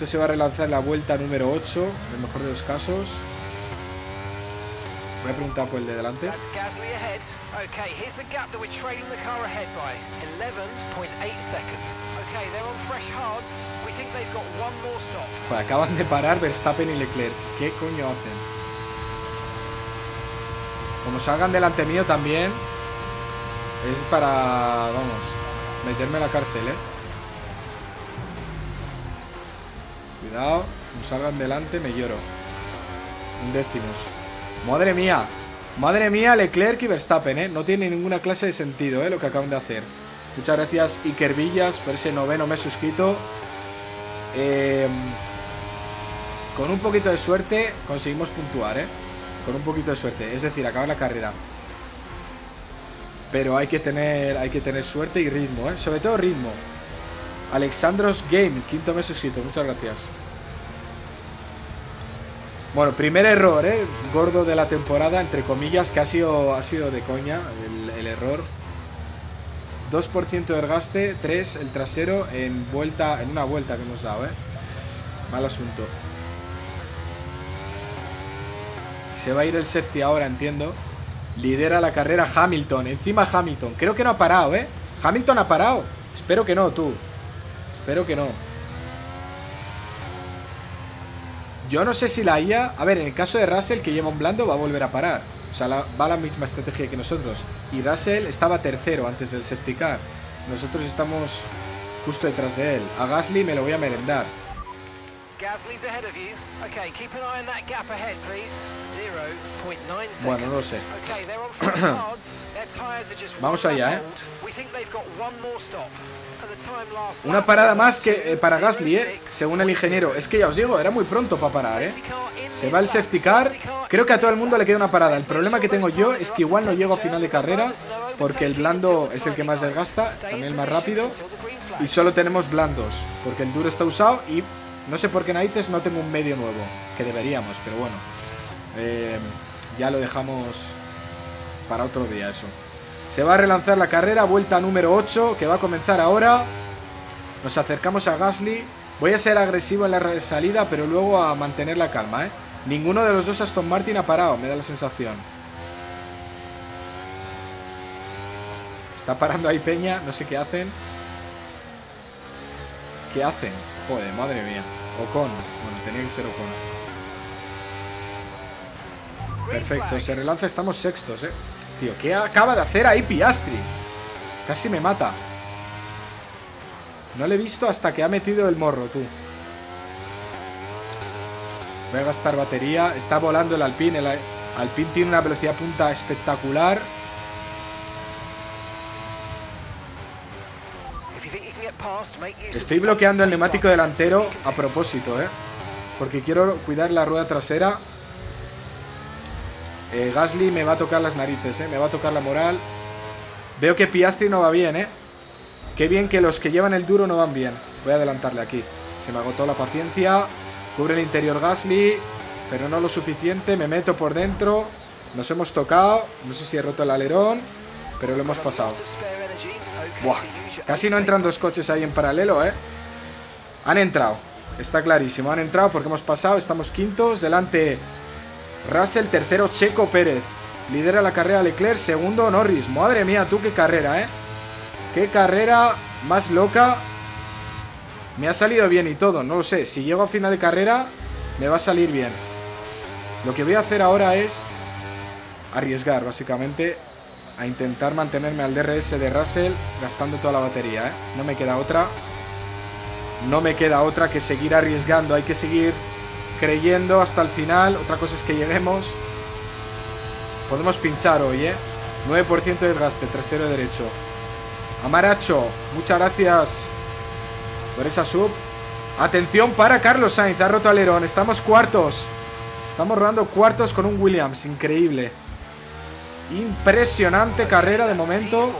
Esto se va a relanzar en la vuelta número 8, en el mejor de los casos. Voy a preguntar por el de delante. Pues acaban de parar Verstappen y Leclerc. ¿Qué coño hacen? Como salgan delante mío también es para, vamos, meterme en la cárcel, ¿eh? Cuidado, como salgan delante me lloro. Décimos. Madre mía. Madre mía, Leclerc y Verstappen, ¿eh? No tiene ninguna clase de sentido, ¿eh? Lo que acaban de hacer. Muchas gracias, Iker Villas, por ese noveno me suscrito. Em, con un poquito de suerte conseguimos puntuar, ¿eh? Con un poquito de suerte. Es decir, acabar la carrera. Pero hay que tener, hay que tener suerte y ritmo, ¿eh? Sobre todo ritmo. Alexandros Game, quinto mes suscrito. Muchas gracias. Bueno, primer error, ¿eh? Gordo de la temporada, entre comillas, que ha sido, ha sido de coña el, error. 2% de ergaste, 3 el trasero en vuelta, en una vuelta que hemos dado, ¿eh? Mal asunto. Se va a ir el safety ahora, entiendo. Lidera la carrera Hamilton. Encima Hamilton. Creo que no ha parado, ¿eh? Hamilton ha parado. Espero que no, tú. Espero que no. Yo no sé si la IA... A ver, en el caso de Russell, que lleva un blando, va a volver a parar. O sea, va la misma estrategia que nosotros. Y Russell estaba tercero antes del safety car. Nosotros estamos justo detrás de él. A Gasly me lo voy a merendar. Bueno, no lo sé. (coughs) Vamos allá, ¿eh? Una parada más que eh, para Gasly, ¿eh? Según el ingeniero. Es que ya os digo, era muy pronto para parar, ¿eh? Se va el safety car. Creo que a todo el mundo le queda una parada. El problema que tengo yo es que igual no llego a final de carrera porque el blando es el que más desgasta, también el más rápido. Y solo tenemos blandos porque el duro está usado y no sé por qué narices no tengo un medio nuevo. Que deberíamos, pero bueno. Eh, ya lo dejamos para otro día eso. Se va a relanzar la carrera, vuelta número 8, que va a comenzar ahora. Nos acercamos a Gasly. Voy a ser agresivo en la salida, pero luego a mantener la calma, ¿eh? Ninguno de los dos Aston Martin ha parado, me da la sensación. Está parando ahí Peña, no sé qué hacen. ¿Qué hacen? Joder, madre mía. Ocon. Bueno, tenía que ser Ocon. Perfecto, se relanza, estamos sextos, eh. Tío, ¿qué acaba de hacer ahí Piastri? Casi me mata. No le he visto hasta que ha metido el morro, tú. Voy a gastar batería. Está volando el Alpine. El Alpine tiene una velocidad punta espectacular. Estoy bloqueando el neumático delantero a propósito, ¿eh? Porque quiero cuidar la rueda trasera. Eh, Gasly me va a tocar las narices, ¿eh? Me va a tocar la moral. Veo que Piastri no va bien, ¿eh? Qué bien que los que llevan el duro no van bien. Voy a adelantarle aquí. Se me agotó la paciencia. Cubre el interior Gasly. Pero no lo suficiente. Me meto por dentro. Nos hemos tocado. No sé si he roto el alerón. Pero lo hemos pasado. Buah. Casi no entran dos coches ahí en paralelo, ¿eh? Han entrado. Está clarísimo. Han entrado porque hemos pasado. Estamos quintos. Delante Russell. Tercero Checo Pérez. Lidera la carrera Leclerc. Segundo Norris. Madre mía, tú qué carrera, ¿eh? Qué carrera más loca. Me ha salido bien y todo. No lo sé. Si llego a final de carrera, me va a salir bien. Lo que voy a hacer ahora es arriesgar, básicamente, a intentar mantenerme al DRS de Russell gastando toda la batería, ¿eh? No me queda otra. No me queda otra que seguir arriesgando. Hay que seguir creyendo hasta el final. Otra cosa es que lleguemos. Podemos pinchar hoy, ¿eh? 9% de desgaste, trasero derecho. Amaracho, muchas gracias por esa sub. Atención para Carlos Sainz, ha roto alerón. Estamos cuartos. Estamos rodando cuartos con un Williams, increíble. Impresionante carrera de momento.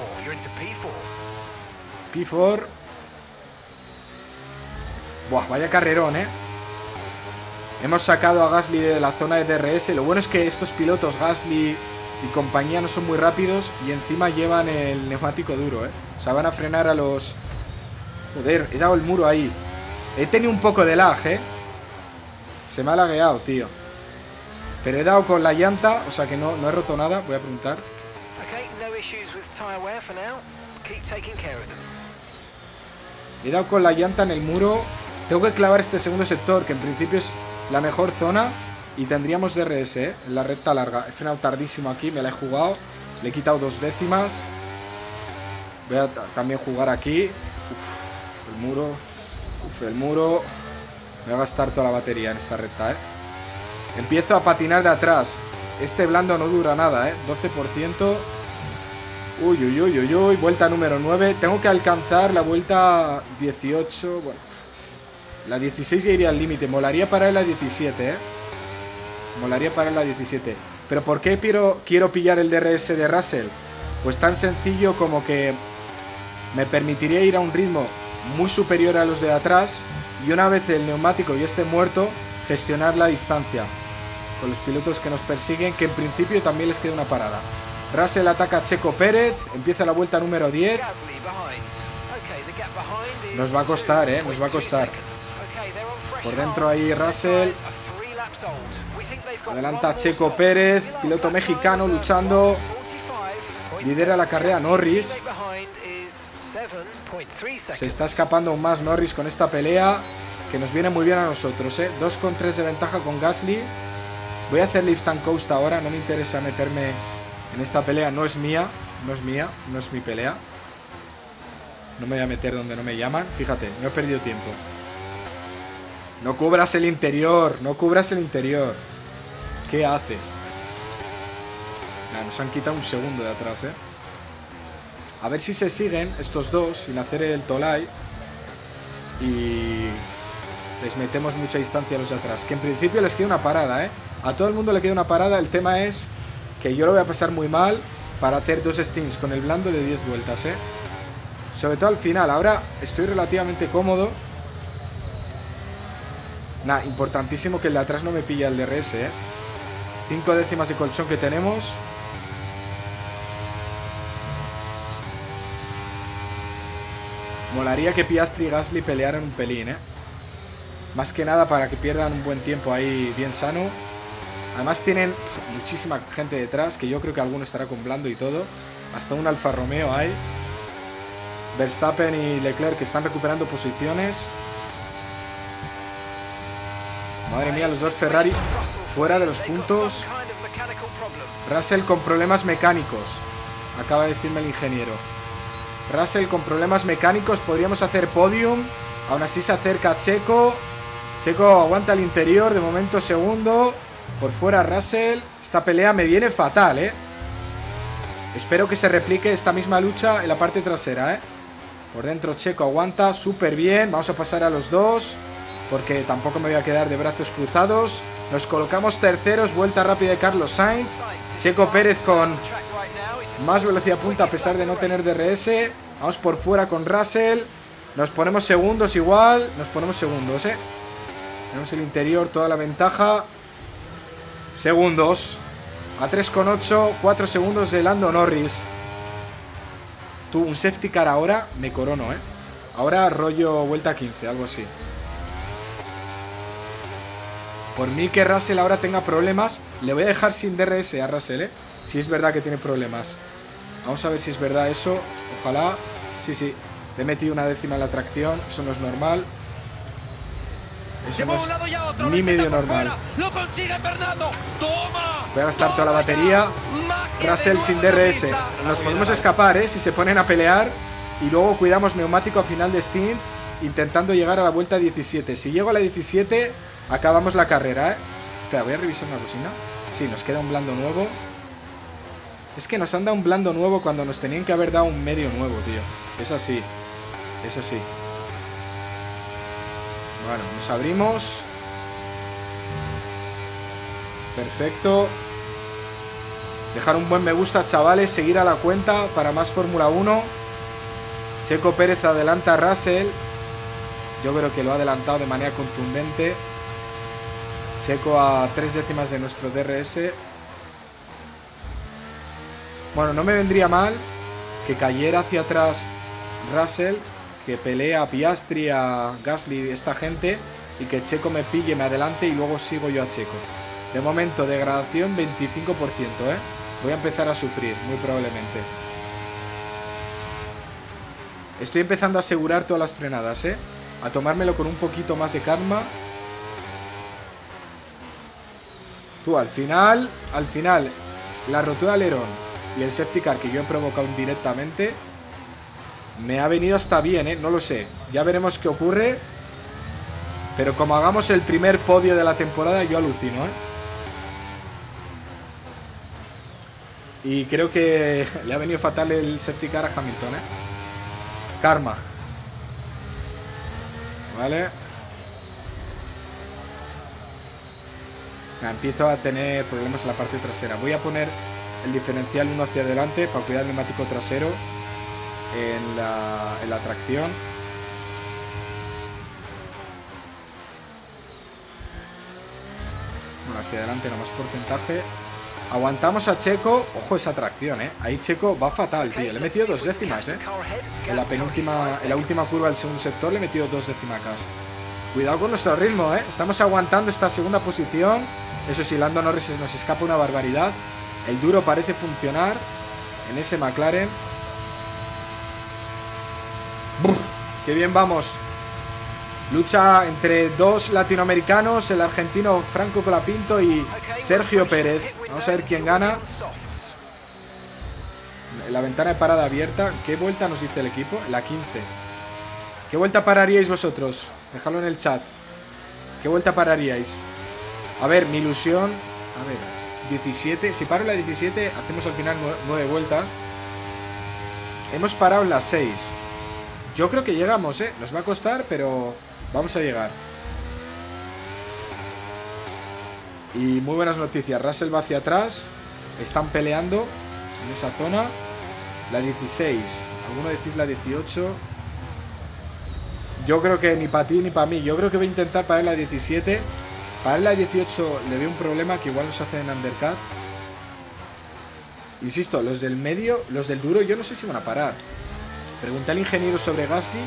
P4. Buah, vaya carrerón, ¿eh? Hemos sacado a Gasly de la zona de DRS. Lo bueno es que estos pilotos, Gasly y compañía, no son muy rápidos y encima llevan el neumático duro, ¿eh? O sea, van a frenar a los... Joder, he dado el muro ahí. He tenido un poco de lag, ¿eh? Se me ha lagueado, tío. Pero he dado con la llanta, o sea que no, no he roto nada. Voy a preguntar. He dado con la llanta en el muro. Tengo que clavar este segundo sector, que en principio es la mejor zona. Y tendríamos DRS, ¿eh? En la recta larga. He frenado tardísimo aquí, me la he jugado. Le he quitado dos décimas. Voy a también jugar aquí. Uf, el muro. Uf, el muro. Voy a gastar toda la batería en esta recta, ¿eh? Empiezo a patinar de atrás. Este blando no dura nada, ¿eh? 12%. Uy, uy, uy, uy, uy. Vuelta número 9. Tengo que alcanzar la vuelta 18. Bueno. La 16 ya iría al límite. Molaría para la 17, ¿eh? Molaría para la 17. Pero ¿por qué quiero, quiero pillar el DRS de Russell? Pues tan sencillo como que me permitiría ir a un ritmo muy superior a los de atrás y una vez el neumático y esté muerto, gestionar la distancia con los pilotos que nos persiguen, que en principio también les queda una parada. Russell ataca a Checo Pérez, empieza la vuelta número 10. Nos va a costar, ¿eh? Nos va a costar. Por dentro ahí Russell. Adelanta Checo Pérez, piloto mexicano luchando. Lidera la carrera Norris. Se está escapando aún más Norris con esta pelea. Que nos viene muy bien a nosotros, ¿eh? 2,3 de ventaja con Gasly. Voy a hacer lift and coast ahora. No me interesa meterme en esta pelea. No es mía. No es mía. No es mi pelea. No me voy a meter donde no me llaman. Fíjate, no he perdido tiempo. No cubras el interior. No cubras el interior. ¿Qué haces? nos han quitado un segundo de atrás, ¿eh? A ver si se siguen estos dos sin hacer el tolai. Y les metemos mucha distancia a los de atrás. Que en principio les queda una parada, ¿eh? A todo el mundo le queda una parada. El tema es que yo lo voy a pasar muy mal para hacer dos stints con el blando de 10 vueltas, ¿eh? Sobre todo al final. Ahora estoy relativamente cómodo. Nah, importantísimo que el de atrás no me pilla el DRS, ¿eh? 5 décimas de colchón que tenemos. Molaría que Piastri y Gasly pelearan un pelín, ¿eh? Más que nada para que pierdan un buen tiempo ahí bien sano. Además tienen muchísima gente detrás, que yo creo que alguno estará con blando y todo. Hasta un Alfa Romeo hay. Verstappen y Leclerc que están recuperando posiciones. Madre mía, los dos Ferrari fuera de los puntos. Russell con problemas mecánicos. Acaba de decirme el ingeniero. Russell con problemas mecánicos. Podríamos hacer podium. Aún así se acerca Checo. Checo aguanta el interior. De momento segundo. Por fuera Russell. Esta pelea me viene fatal, ¿eh? Espero que se replique esta misma lucha en la parte trasera, ¿eh? Por dentro Checo aguanta súper bien. Vamos a pasar a los dos. Porque tampoco me voy a quedar de brazos cruzados. Nos colocamos terceros. Vuelta rápida de Carlos Sainz. Checo Pérez con más velocidad punta a pesar de no tener DRS. Vamos por fuera con Russell. Nos ponemos segundos igual. Nos ponemos segundos, ¿eh? Tenemos el interior, toda la ventaja. Segundos. A 3,8. 4 segundos de Lando Norris. Tú, un safety car ahora, me corono, ¿eh? Ahora rollo vuelta 15, algo así. Por mí que Russell ahora tenga problemas, le voy a dejar sin DRS a Russell, ¿eh? Si es verdad que tiene problemas. Vamos a ver si es verdad eso. Ojalá. Sí, sí. Le he metido una décima en la tracción. Eso no es normal. Eso no es ni medio normal. Voy a gastar toda la batería. Russell sin DRS. Nos podemos escapar, ¿eh? Si se ponen a pelear. Y luego cuidamos neumático a final de stint. Intentando llegar a la vuelta 17. Si llego a la 17, acabamos la carrera, ¿eh? Espera, voy a revisar una cocina. Sí, nos queda un blando nuevo. Es que nos han dado un blando nuevo cuando nos tenían que haber dado un medio nuevo, tío. Es así. Es así. Bueno, nos abrimos. Perfecto. Dejar un buen me gusta, chavales. Seguir a la cuenta para más Fórmula 1. Checo Pérez adelanta a Russell. Yo creo que lo ha adelantado de manera contundente. Checo a tres décimas de nuestro DRS. Bueno, no me vendría mal que cayera hacia atrás Russell, que pelea a Piastri, a Gasly, esta gente, y que Checo me pille, me adelante y luego sigo yo a Checo. De momento, degradación 25%, ¿eh? Voy a empezar a sufrir, muy probablemente. Estoy empezando a asegurar todas las frenadas, ¿eh? A tomármelo con un poquito más de karma. Tú, al final, al final, la rotura de alerón y el safety car que yo he provocado indirectamente me ha venido hasta bien, ¿eh? No lo sé. Ya veremos qué ocurre. Pero como hagamos el primer podio de la temporada, yo alucino, ¿eh? Y creo que (laughs) le ha venido fatal el safety car a Hamilton, ¿eh? Karma. Vale. Empiezo a tener problemas en la parte trasera. Voy a poner el diferencial uno hacia adelante para cuidar el neumático trasero en la, en tracción. Bueno, hacia adelante no más porcentaje. Aguantamos a Checo. Ojo esa tracción, ¿eh? Ahí Checo va fatal, tío. Le he metido dos décimas, ¿eh? En la penúltima, en la última curva del segundo sector le he metido dos décimas. Cuidado con nuestro ritmo, ¿eh? Estamos aguantando esta segunda posición. Eso sí, Lando Norris nos escapa una barbaridad. El duro parece funcionar en ese McLaren. ¡Qué bien vamos! Lucha entre dos latinoamericanos, el argentino Franco Colapinto y Sergio Pérez. Vamos a ver quién gana. La ventana de parada abierta. ¿Qué vuelta nos dice el equipo? La 15. ¿Qué vuelta pararíais vosotros? Dejadlo en el chat. ¿Qué vuelta pararíais? A ver, mi ilusión... A ver, 17. Si paro la 17, hacemos al final 9 vueltas. Hemos parado las 6. Yo creo que llegamos, ¿eh? Nos va a costar, pero vamos a llegar. Y muy buenas noticias. Russell va hacia atrás. Están peleando en esa zona. La 16. ¿Alguno decís la 18? Yo creo que ni para ti ni para mí. Yo creo que voy a intentar parar la 17. Para la 18 le veo un problema que igual nos hace en undercut. Insisto, los del medio, los del duro, yo no sé si van a parar. Pregunté al ingeniero sobre Gasly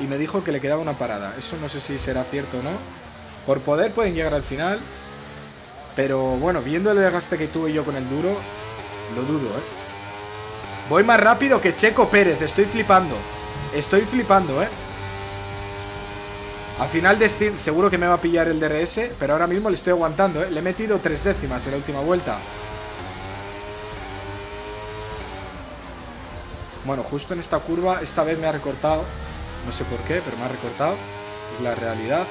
y me dijo que le quedaba una parada. Eso no sé si será cierto o no. Por poder pueden llegar al final. Pero bueno, viendo el desgaste que tuve yo con el duro, lo dudo, ¿eh? Voy más rápido que Checo Pérez, estoy flipando. Estoy flipando, ¿eh? Al final de Steam seguro que me va a pillar el DRS, pero ahora mismo le estoy aguantando, ¿eh? Le he metido tres décimas en la última vuelta. Bueno, justo en esta curva, esta vez me ha recortado. No sé por qué, pero me ha recortado. Es la realidad.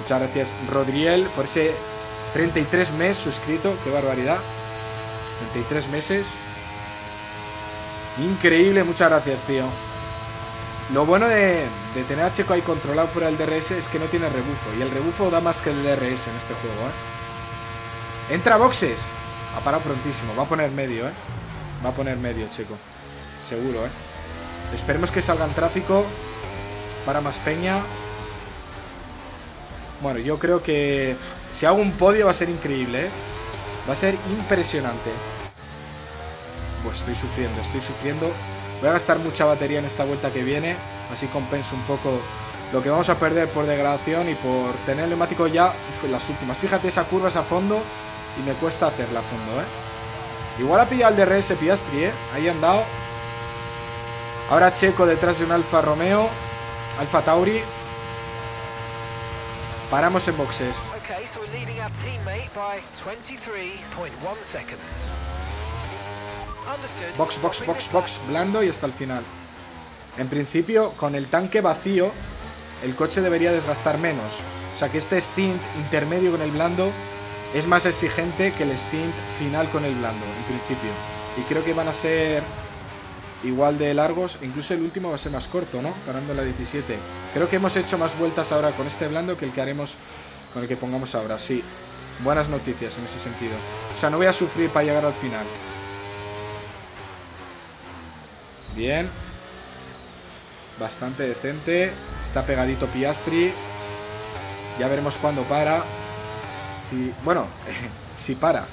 Muchas gracias, Rodriel, por ese 33 meses suscrito. Qué barbaridad. 33 meses. Increíble, muchas gracias, tío. Lo bueno de, tener a Checo ahí controlado fuera del DRS es que no tiene rebufo. Y el rebufo da más que el DRS en este juego, ¿eh? Entra boxes. Ha parado prontísimo. Va a poner medio, ¿eh? Va a poner medio, Checo. Seguro, ¿eh? Esperemos que salga en tráfico. Para más peña. Bueno, yo creo que... Si hago un podio va a ser increíble, ¿eh? Va a ser impresionante. Pues estoy sufriendo, estoy sufriendo. Voy a gastar mucha batería en esta vuelta que viene. Así compenso un poco lo que vamos a perder por degradación y por tener el neumático ya en las últimas. Fíjate, esa curva es a fondo y me cuesta hacerla a fondo, ¿eh? Igual ha pillado el DRS Piastri, ¿eh? Ahí han dado. Ahora Checo detrás de un Alfa Romeo. Alfa Tauri. Paramos en boxes. Box, box, box, box, blando y hasta el final. En principio, con el tanque vacío, el coche debería desgastar menos. O sea que este stint intermedio con el blando es más exigente que el stint final con el blando, en principio. Y creo que van a ser igual de largos. Incluso el último va a ser más corto, ¿no? Parando la 17. Creo que hemos hecho más vueltas ahora con este blando que el que haremos con el que pongamos ahora. Sí, buenas noticias en ese sentido. O sea, no voy a sufrir para llegar al final. Bien. Bastante decente. Está pegadito Piastri. Ya veremos cuándo para. Si, bueno, (laughs) si para.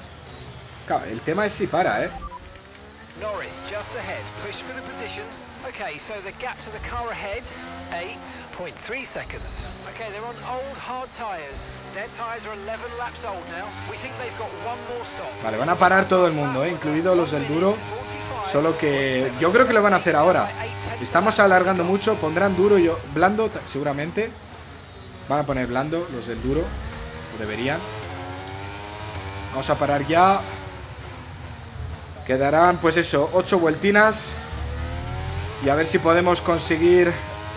Claro, el tema es si para, ¿eh? Norris just ahead, push for the position. Okay, so the gap to the car ahead, 8.3 seconds. Okay, they're on old hard tires. Their tires are 11 laps old now. We think they've got one more stop. Vale, van a parar todo el mundo, ¿eh? incluido los del duro. Solo que yo creo que lo van a hacer ahora. Estamos alargando mucho, pondrán duro y blando seguramente. Van a poner blando los del duro, o deberían. Vamos a parar ya. Quedarán, pues eso, ocho vueltinas. Y a ver si podemos conseguir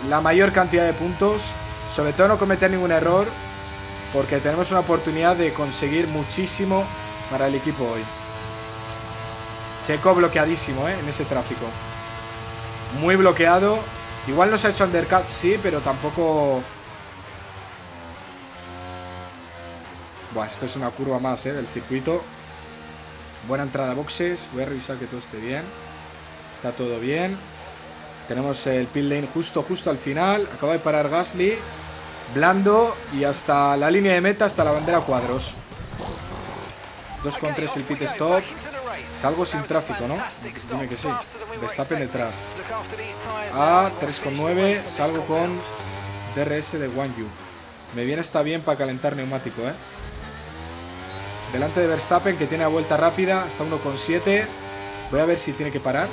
la mayor cantidad de puntos. Sobre todo no cometer ningún error. Porque tenemos una oportunidad de conseguir muchísimo para el equipo hoy. Checo bloqueadísimo, ¿eh? En ese tráfico. Muy bloqueado. Igual no se ha hecho undercut, sí, pero tampoco... Buah, esto es una curva más, ¿eh? Del circuito. Buena entrada a boxes. Voy a revisar que todo esté bien. Está todo bien. Tenemos el pit lane justo, justo al final. Acaba de parar Gasly. Blando. Y hasta la línea de meta, hasta la bandera cuadros. 2,3 el pit stop. Salgo sin tráfico, ¿no? Dime que sí. Verstappen detrás. A 3,9. Salgo con DRS de Wanyu. Me viene está bien para calentar neumático, ¿eh? Delante de Verstappen, que tiene a vuelta rápida, está 1,7. Voy a ver si tiene que parar.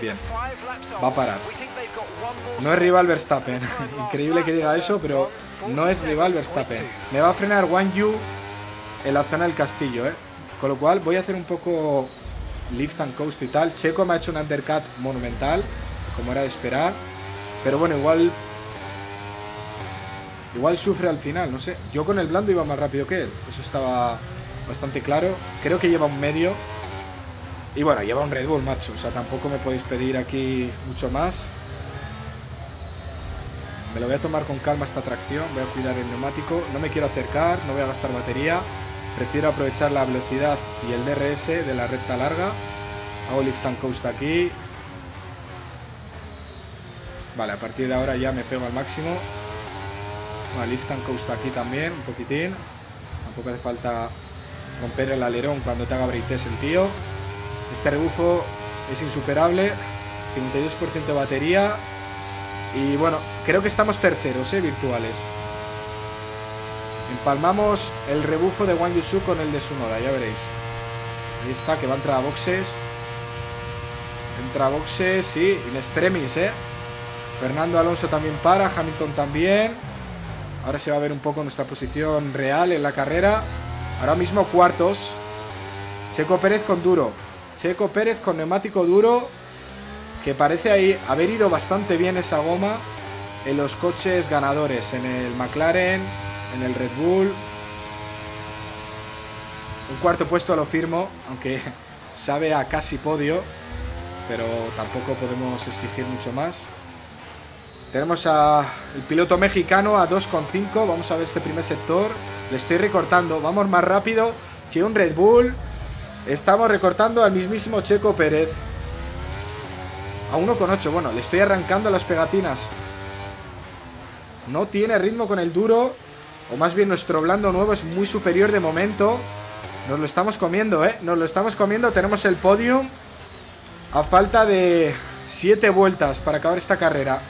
Bien. Va a parar. (laughs) No es rival Verstappen. Increíble que diga eso, pero no es rival Verstappen. Me va a frenar Wang Yu en la zona del castillo, ¿eh? Con lo cual voy a hacer un poco lift and coast y tal. Checo me ha hecho un undercut monumental, como era de esperar. Pero bueno, igual... Igual sufre al final, no sé. Yo con el blando iba más rápido que él. Eso estaba bastante claro. Creo que lleva un medio. Y bueno, lleva un Red Bull, macho. O sea, tampoco me podéis pedir aquí mucho más. Me lo voy a tomar con calma esta tracción. Voy a cuidar el neumático. No me quiero acercar, no voy a gastar batería. Prefiero aprovechar la velocidad y el DRS de la recta larga. Hago lift and coast aquí. Vale, a partir de ahora ya me pego al máximo. Vale, lift and coast aquí también, un poquitín. Tampoco hace falta romper el alerón cuando te haga break el tío. Este rebufo es insuperable. 52% de batería. Y bueno, creo que estamos terceros, ¿eh? Virtuales. Empalmamos el rebufo de Wang Yusu con el de Sunoda, ya veréis. Ahí está, que va a entrar a boxes. Entra boxes, sí, in extremis, ¿eh? Fernando Alonso también para, Hamilton también. Ahora se va a ver un poco nuestra posición real en la carrera. Ahora mismo cuartos. Checo Pérez con duro. Checo Pérez con neumático duro. Que parece ahí haber ido bastante bien esa goma en los coches ganadores. En el McLaren, en el Red Bull. Un cuarto puesto lo firmo, aunque (laughs) sabe a casi podio, pero tampoco podemos exigir mucho más. Tenemos a el piloto mexicano a 2,5. Vamos a ver este primer sector. Le estoy recortando. Vamos más rápido que un Red Bull. Estamos recortando al mismísimo Checo Pérez. A 1,8. Bueno, le estoy arrancando las pegatinas. No tiene ritmo con el duro. O más bien nuestro blando nuevo es muy superior de momento. Nos lo estamos comiendo, ¿eh? Nos lo estamos comiendo. Tenemos el podium. A falta de 7 vueltas para acabar esta carrera.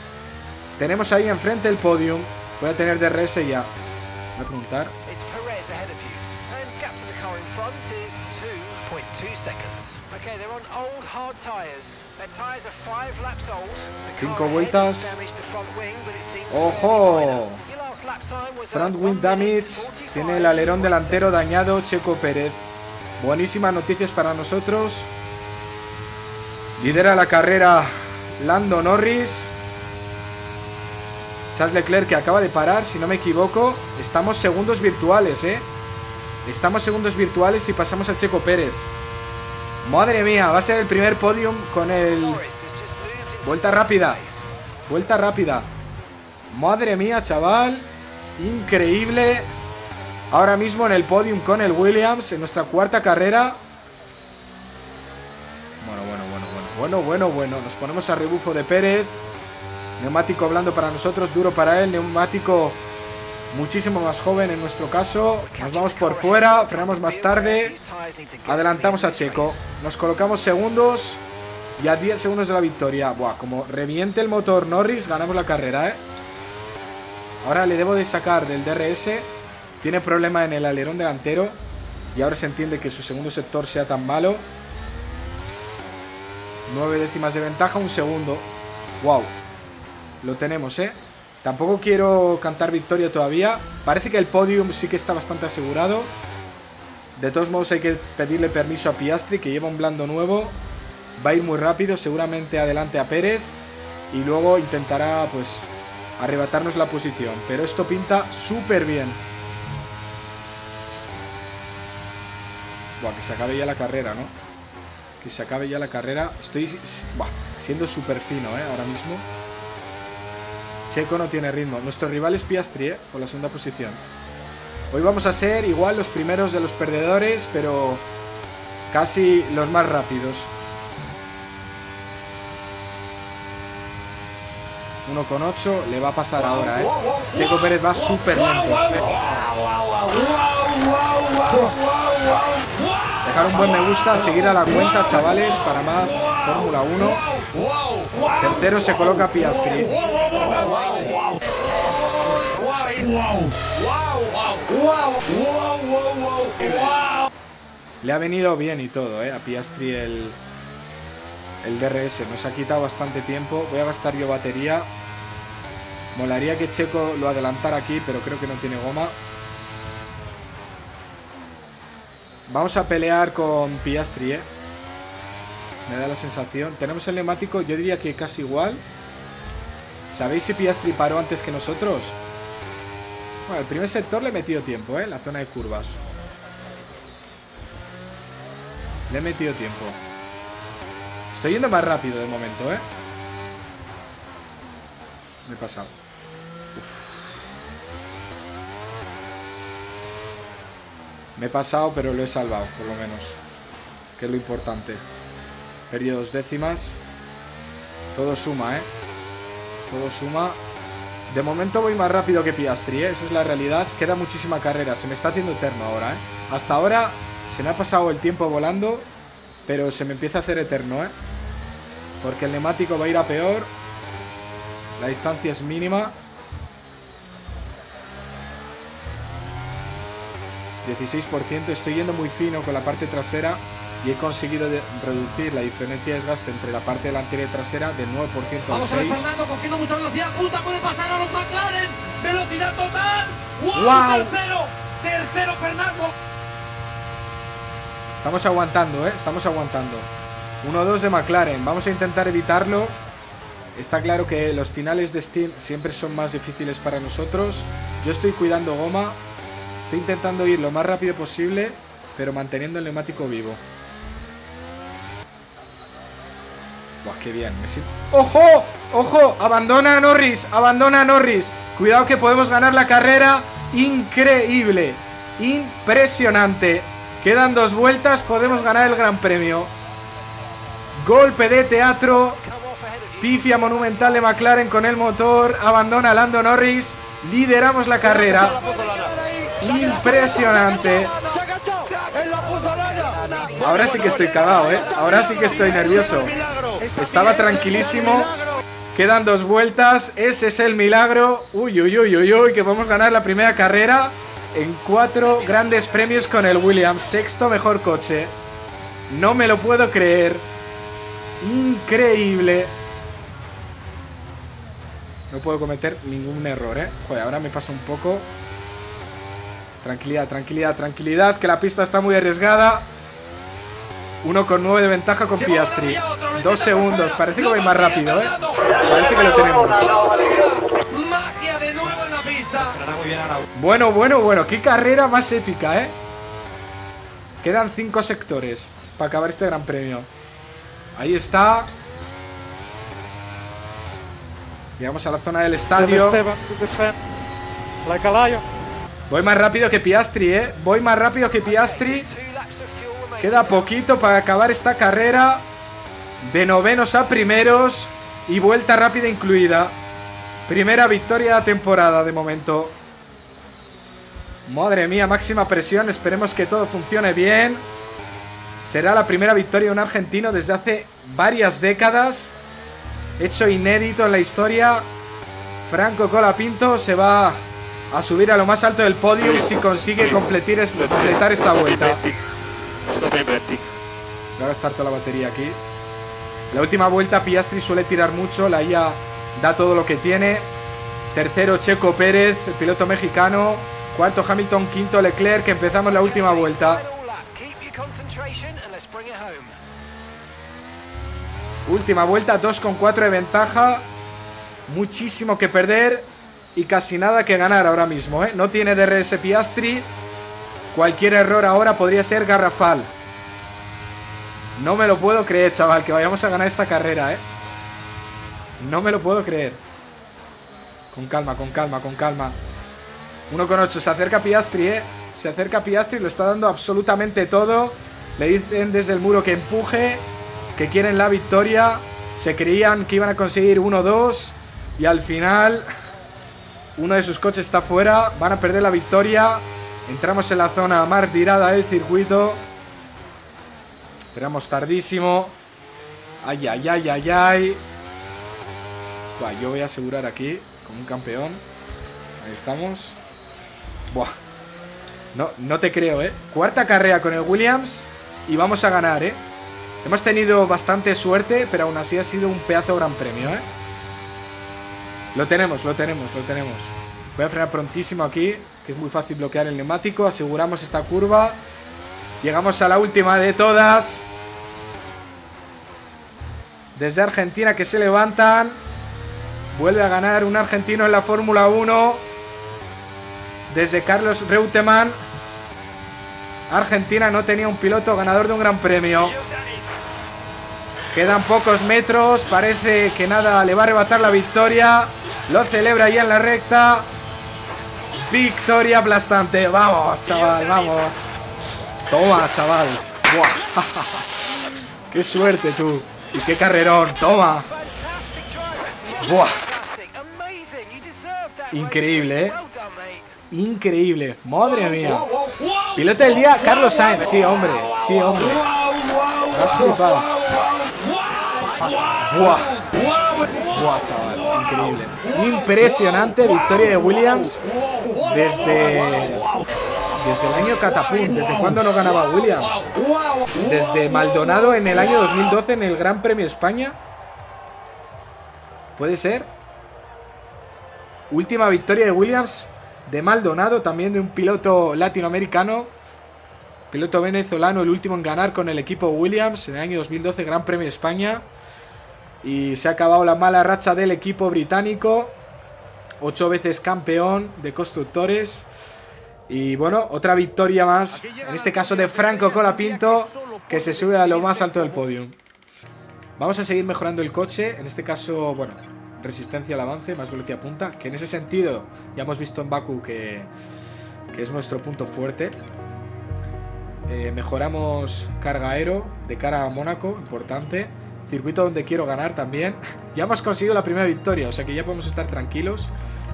Tenemos ahí enfrente el podium. Voy a tener DRS ya. Voy a preguntar. Cinco vueltas. ¡Ojo! Front wing damage. Tiene el alerón delantero dañado Checo Pérez. Buenísimas noticias para nosotros. Lidera la carrera Lando Norris. Charles Leclerc que acaba de parar, si no me equivoco. Estamos segundos virtuales, ¿eh? Estamos segundos virtuales y pasamos a Checo Pérez. Madre mía, va a ser el primer podium con el... Vuelta rápida. Vuelta rápida. Madre mía, chaval. Increíble. Ahora mismo en el podium con el Williams en nuestra cuarta carrera. Bueno, bueno, bueno, bueno. Bueno, bueno, bueno. Nos ponemos a rebufo de Pérez. Neumático blando para nosotros, duro para él. Neumático muchísimo más joven en nuestro caso. Nos vamos por fuera, frenamos más tarde. Adelantamos a Checo. Nos colocamos segundos y a 10 segundos de la victoria. Buah, como reviente el motor Norris, ganamos la carrera, ¿eh? Ahora le debo de sacar del DRS. Tiene problema en el alerón delantero. Y ahora se entiende que su segundo sector sea tan malo. 9 décimas de ventaja, un segundo. Wow. Lo tenemos, ¿eh? Tampoco quiero cantar victoria todavía. Parece que el podium sí que está bastante asegurado. De todos modos hay que pedirle permiso a Piastri, que lleva un blando nuevo. Va a ir muy rápido, seguramente adelante a Pérez. Y luego intentará, pues, arrebatarnos la posición. Pero esto pinta súper bien. Buah, que se acabe ya la carrera, ¿no? Que se acabe ya la carrera. Estoy buah, siendo súper fino, ¿eh? Ahora mismo. Checo no tiene ritmo. Nuestro rival es Piastri, ¿eh? Por la segunda posición. Hoy vamos a ser igual los primeros de los perdedores, pero casi los más rápidos. 1,8 le va a pasar ahora, ¿eh? Checo Pérez va súper lento. Dejar un buen me gusta, seguir a la cuenta, chavales, para más Fórmula 1. Tercero se coloca Piastri. Le ha venido bien y todo, ¿eh? A Piastri el, el DRS. Nos ha quitado bastante tiempo. Voy a gastar yo batería. Molaría que Checo lo adelantara aquí, pero creo que no tiene goma. Vamos a pelear con Piastri, ¿eh? Me da la sensación. Tenemos el neumático, yo diría que casi igual. ¿Sabéis si Piastri paró antes que nosotros? Bueno, el primer sector le he metido tiempo, ¿eh? La zona de curvas. Le he metido tiempo. Estoy yendo más rápido de momento, ¿eh? Me he pasado. Me he pasado, pero lo he salvado, por lo menos. Que es lo importante. Perdido dos décimas. Todo suma, ¿eh? Todo suma. De momento voy más rápido que Piastri, ¿eh? Esa es la realidad. Queda muchísima carrera. Se me está haciendo eterno ahora, ¿eh? Hasta ahora se me ha pasado el tiempo volando. Pero se me empieza a hacer eterno, ¿eh? Porque el neumático va a ir a peor. La distancia es mínima. 16%. Estoy yendo muy fino con la parte trasera y he conseguido reducir la diferencia de desgaste entre la parte delantera y trasera del 9% al 6%. Fernando cogiendo mucha velocidad, punta puede pasar a los McLaren, velocidad total. ¡Wow! ¡Wow! Tercero, tercero Fernando. Estamos aguantando, ¿eh? Estamos aguantando. 1-2 de McLaren. Vamos a intentar evitarlo. Está claro que los finales de Steam siempre son más difíciles para nosotros. Yo estoy cuidando goma. Estoy intentando ir lo más rápido posible, pero manteniendo el neumático vivo. Qué bien. ¡Ojo! ¡Ojo! Abandona a Norris. Abandona a Norris. Cuidado que podemos ganar la carrera. Increíble. Impresionante. Quedan dos vueltas. Podemos ganar el gran premio. Golpe de teatro. Pifia monumental de McLaren con el motor. Abandona a Lando Norris. Lideramos la carrera. Impresionante. Ahora sí que estoy cagado, ¿eh? Ahora sí que estoy nervioso. Estaba tranquilísimo. Quedan dos vueltas. Ese es el milagro. Uy, uy, uy, uy, uy. Que vamos a ganar la primera carrera en cuatro grandes premios con el Williams. Sexto mejor coche. No me lo puedo creer. Increíble. No puedo cometer ningún error, ¿eh? Joder, ahora me pasa un poco. Tranquilidad, tranquilidad, tranquilidad. Que la pista está muy arriesgada. 1,9 de ventaja con Piastri. Dos segundos. Parece que voy más rápido, ¿eh? Parece que lo tenemos. Bueno, bueno, bueno. Qué carrera más épica, ¿eh? Quedan cinco sectores para acabar este gran premio. Ahí está. Llegamos a la zona del estadio. Voy más rápido que Piastri, ¿eh? Voy más rápido que Piastri. Queda poquito para acabar esta carrera. De novenos a primeros. Y vuelta rápida incluida. Primera victoria de la temporada de momento. Madre mía, máxima presión. Esperemos que todo funcione bien. Será la primera victoria de un argentino desde hace varias décadas. Hecho inédito en la historia. Franco Colapinto se va a subir a lo más alto del podio si consigue completar esta vuelta. Voy a gastar toda la batería aquí. La última vuelta Piastri suele tirar mucho, la IA da todo lo que tiene. Tercero Checo Pérez, el piloto mexicano. Cuarto Hamilton, quinto Leclerc, que empezamos la última vuelta. Última vuelta, 2,4 de ventaja. Muchísimo que perder y casi nada que ganar ahora mismo. ¿eh? No tiene DRS Piastri. Cualquier error ahora podría ser garrafal. No me lo puedo creer, chaval, que vayamos a ganar esta carrera, ¿eh? No me lo puedo creer. Con calma, con calma, con calma. 1 con 8, se acerca Piastri, ¿eh? Se acerca Piastri, lo está dando absolutamente todo. Le dicen desde el muro que empuje, que quieren la victoria. Se creían que iban a conseguir 1-2 y al final uno de sus coches está fuera. Van a perder la victoria. Entramos en la zona más virada del circuito. Esperamos tardísimo. Ay, ay, ay, ay, ay. Buah, yo voy a asegurar aquí como un campeón. Ahí estamos. Buah. No, no te creo, ¿eh? Cuarta carrera con el Williams y vamos a ganar, ¿eh? Hemos tenido bastante suerte, pero aún así ha sido un pedazo gran premio, ¿eh? Lo tenemos, lo tenemos, lo tenemos. Voy a frenar prontísimo aquí, es muy fácil bloquear el neumático. Aseguramos esta curva. Llegamos a la última de todas. Desde Argentina que se levantan. Vuelve a ganar un argentino en la Fórmula 1. Desde Carlos Reutemann. Argentina no tenía un piloto ganador de un gran premio. Quedan pocos metros. Parece que nada le va a arrebatar la victoria. Lo celebra ya en la recta. Victoria aplastante. Vamos, chaval, vamos. Toma, chaval. Buah. (laughs) qué suerte tú. Y qué carrerón. Toma. Buah. Increíble, ¿eh? Increíble. Madre mía. Piloto del día, Carlos Sainz. Sí, hombre. Sí, hombre. Me has flipado. Buah. Buah, chaval. Increíble. Impresionante victoria de Williams desde desde el año Catapum. ¿Desde cuándo no ganaba Williams? Desde Maldonado en el año 2012 en el Gran Premio España. ¿Puede ser? Última victoria de Williams de Maldonado, también de un piloto latinoamericano. Piloto venezolano, el último en ganar con el equipo Williams en el año 2012, Gran Premio España. Y se ha acabado la mala racha del equipo británico. Ocho veces campeón de constructores. Y bueno, otra victoria más, en este caso de Franco Colapinto, que se sube a lo más alto del podium. Vamos a seguir mejorando el coche, en este caso, bueno, resistencia al avance, más velocidad punta, que en ese sentido ya hemos visto en Baku que, que es nuestro punto fuerte. Eh, mejoramos carga aero de cara a Mónaco, importante. Circuito donde quiero ganar también. (laughs) ya hemos conseguido la primera victoria, o sea que ya podemos estar tranquilos.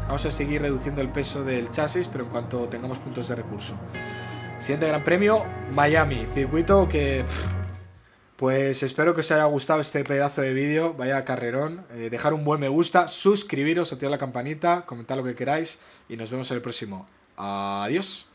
Vamos a seguir reduciendo el peso del chasis, pero en cuanto tengamos puntos de recurso. Siguiente gran premio, Miami. Circuito que... pues espero que os haya gustado este pedazo de vídeo. Vaya carrerón. Eh, dejar un buen me gusta, suscribiros, activar la campanita, comentar lo que queráis. Y nos vemos en el próximo. Adiós.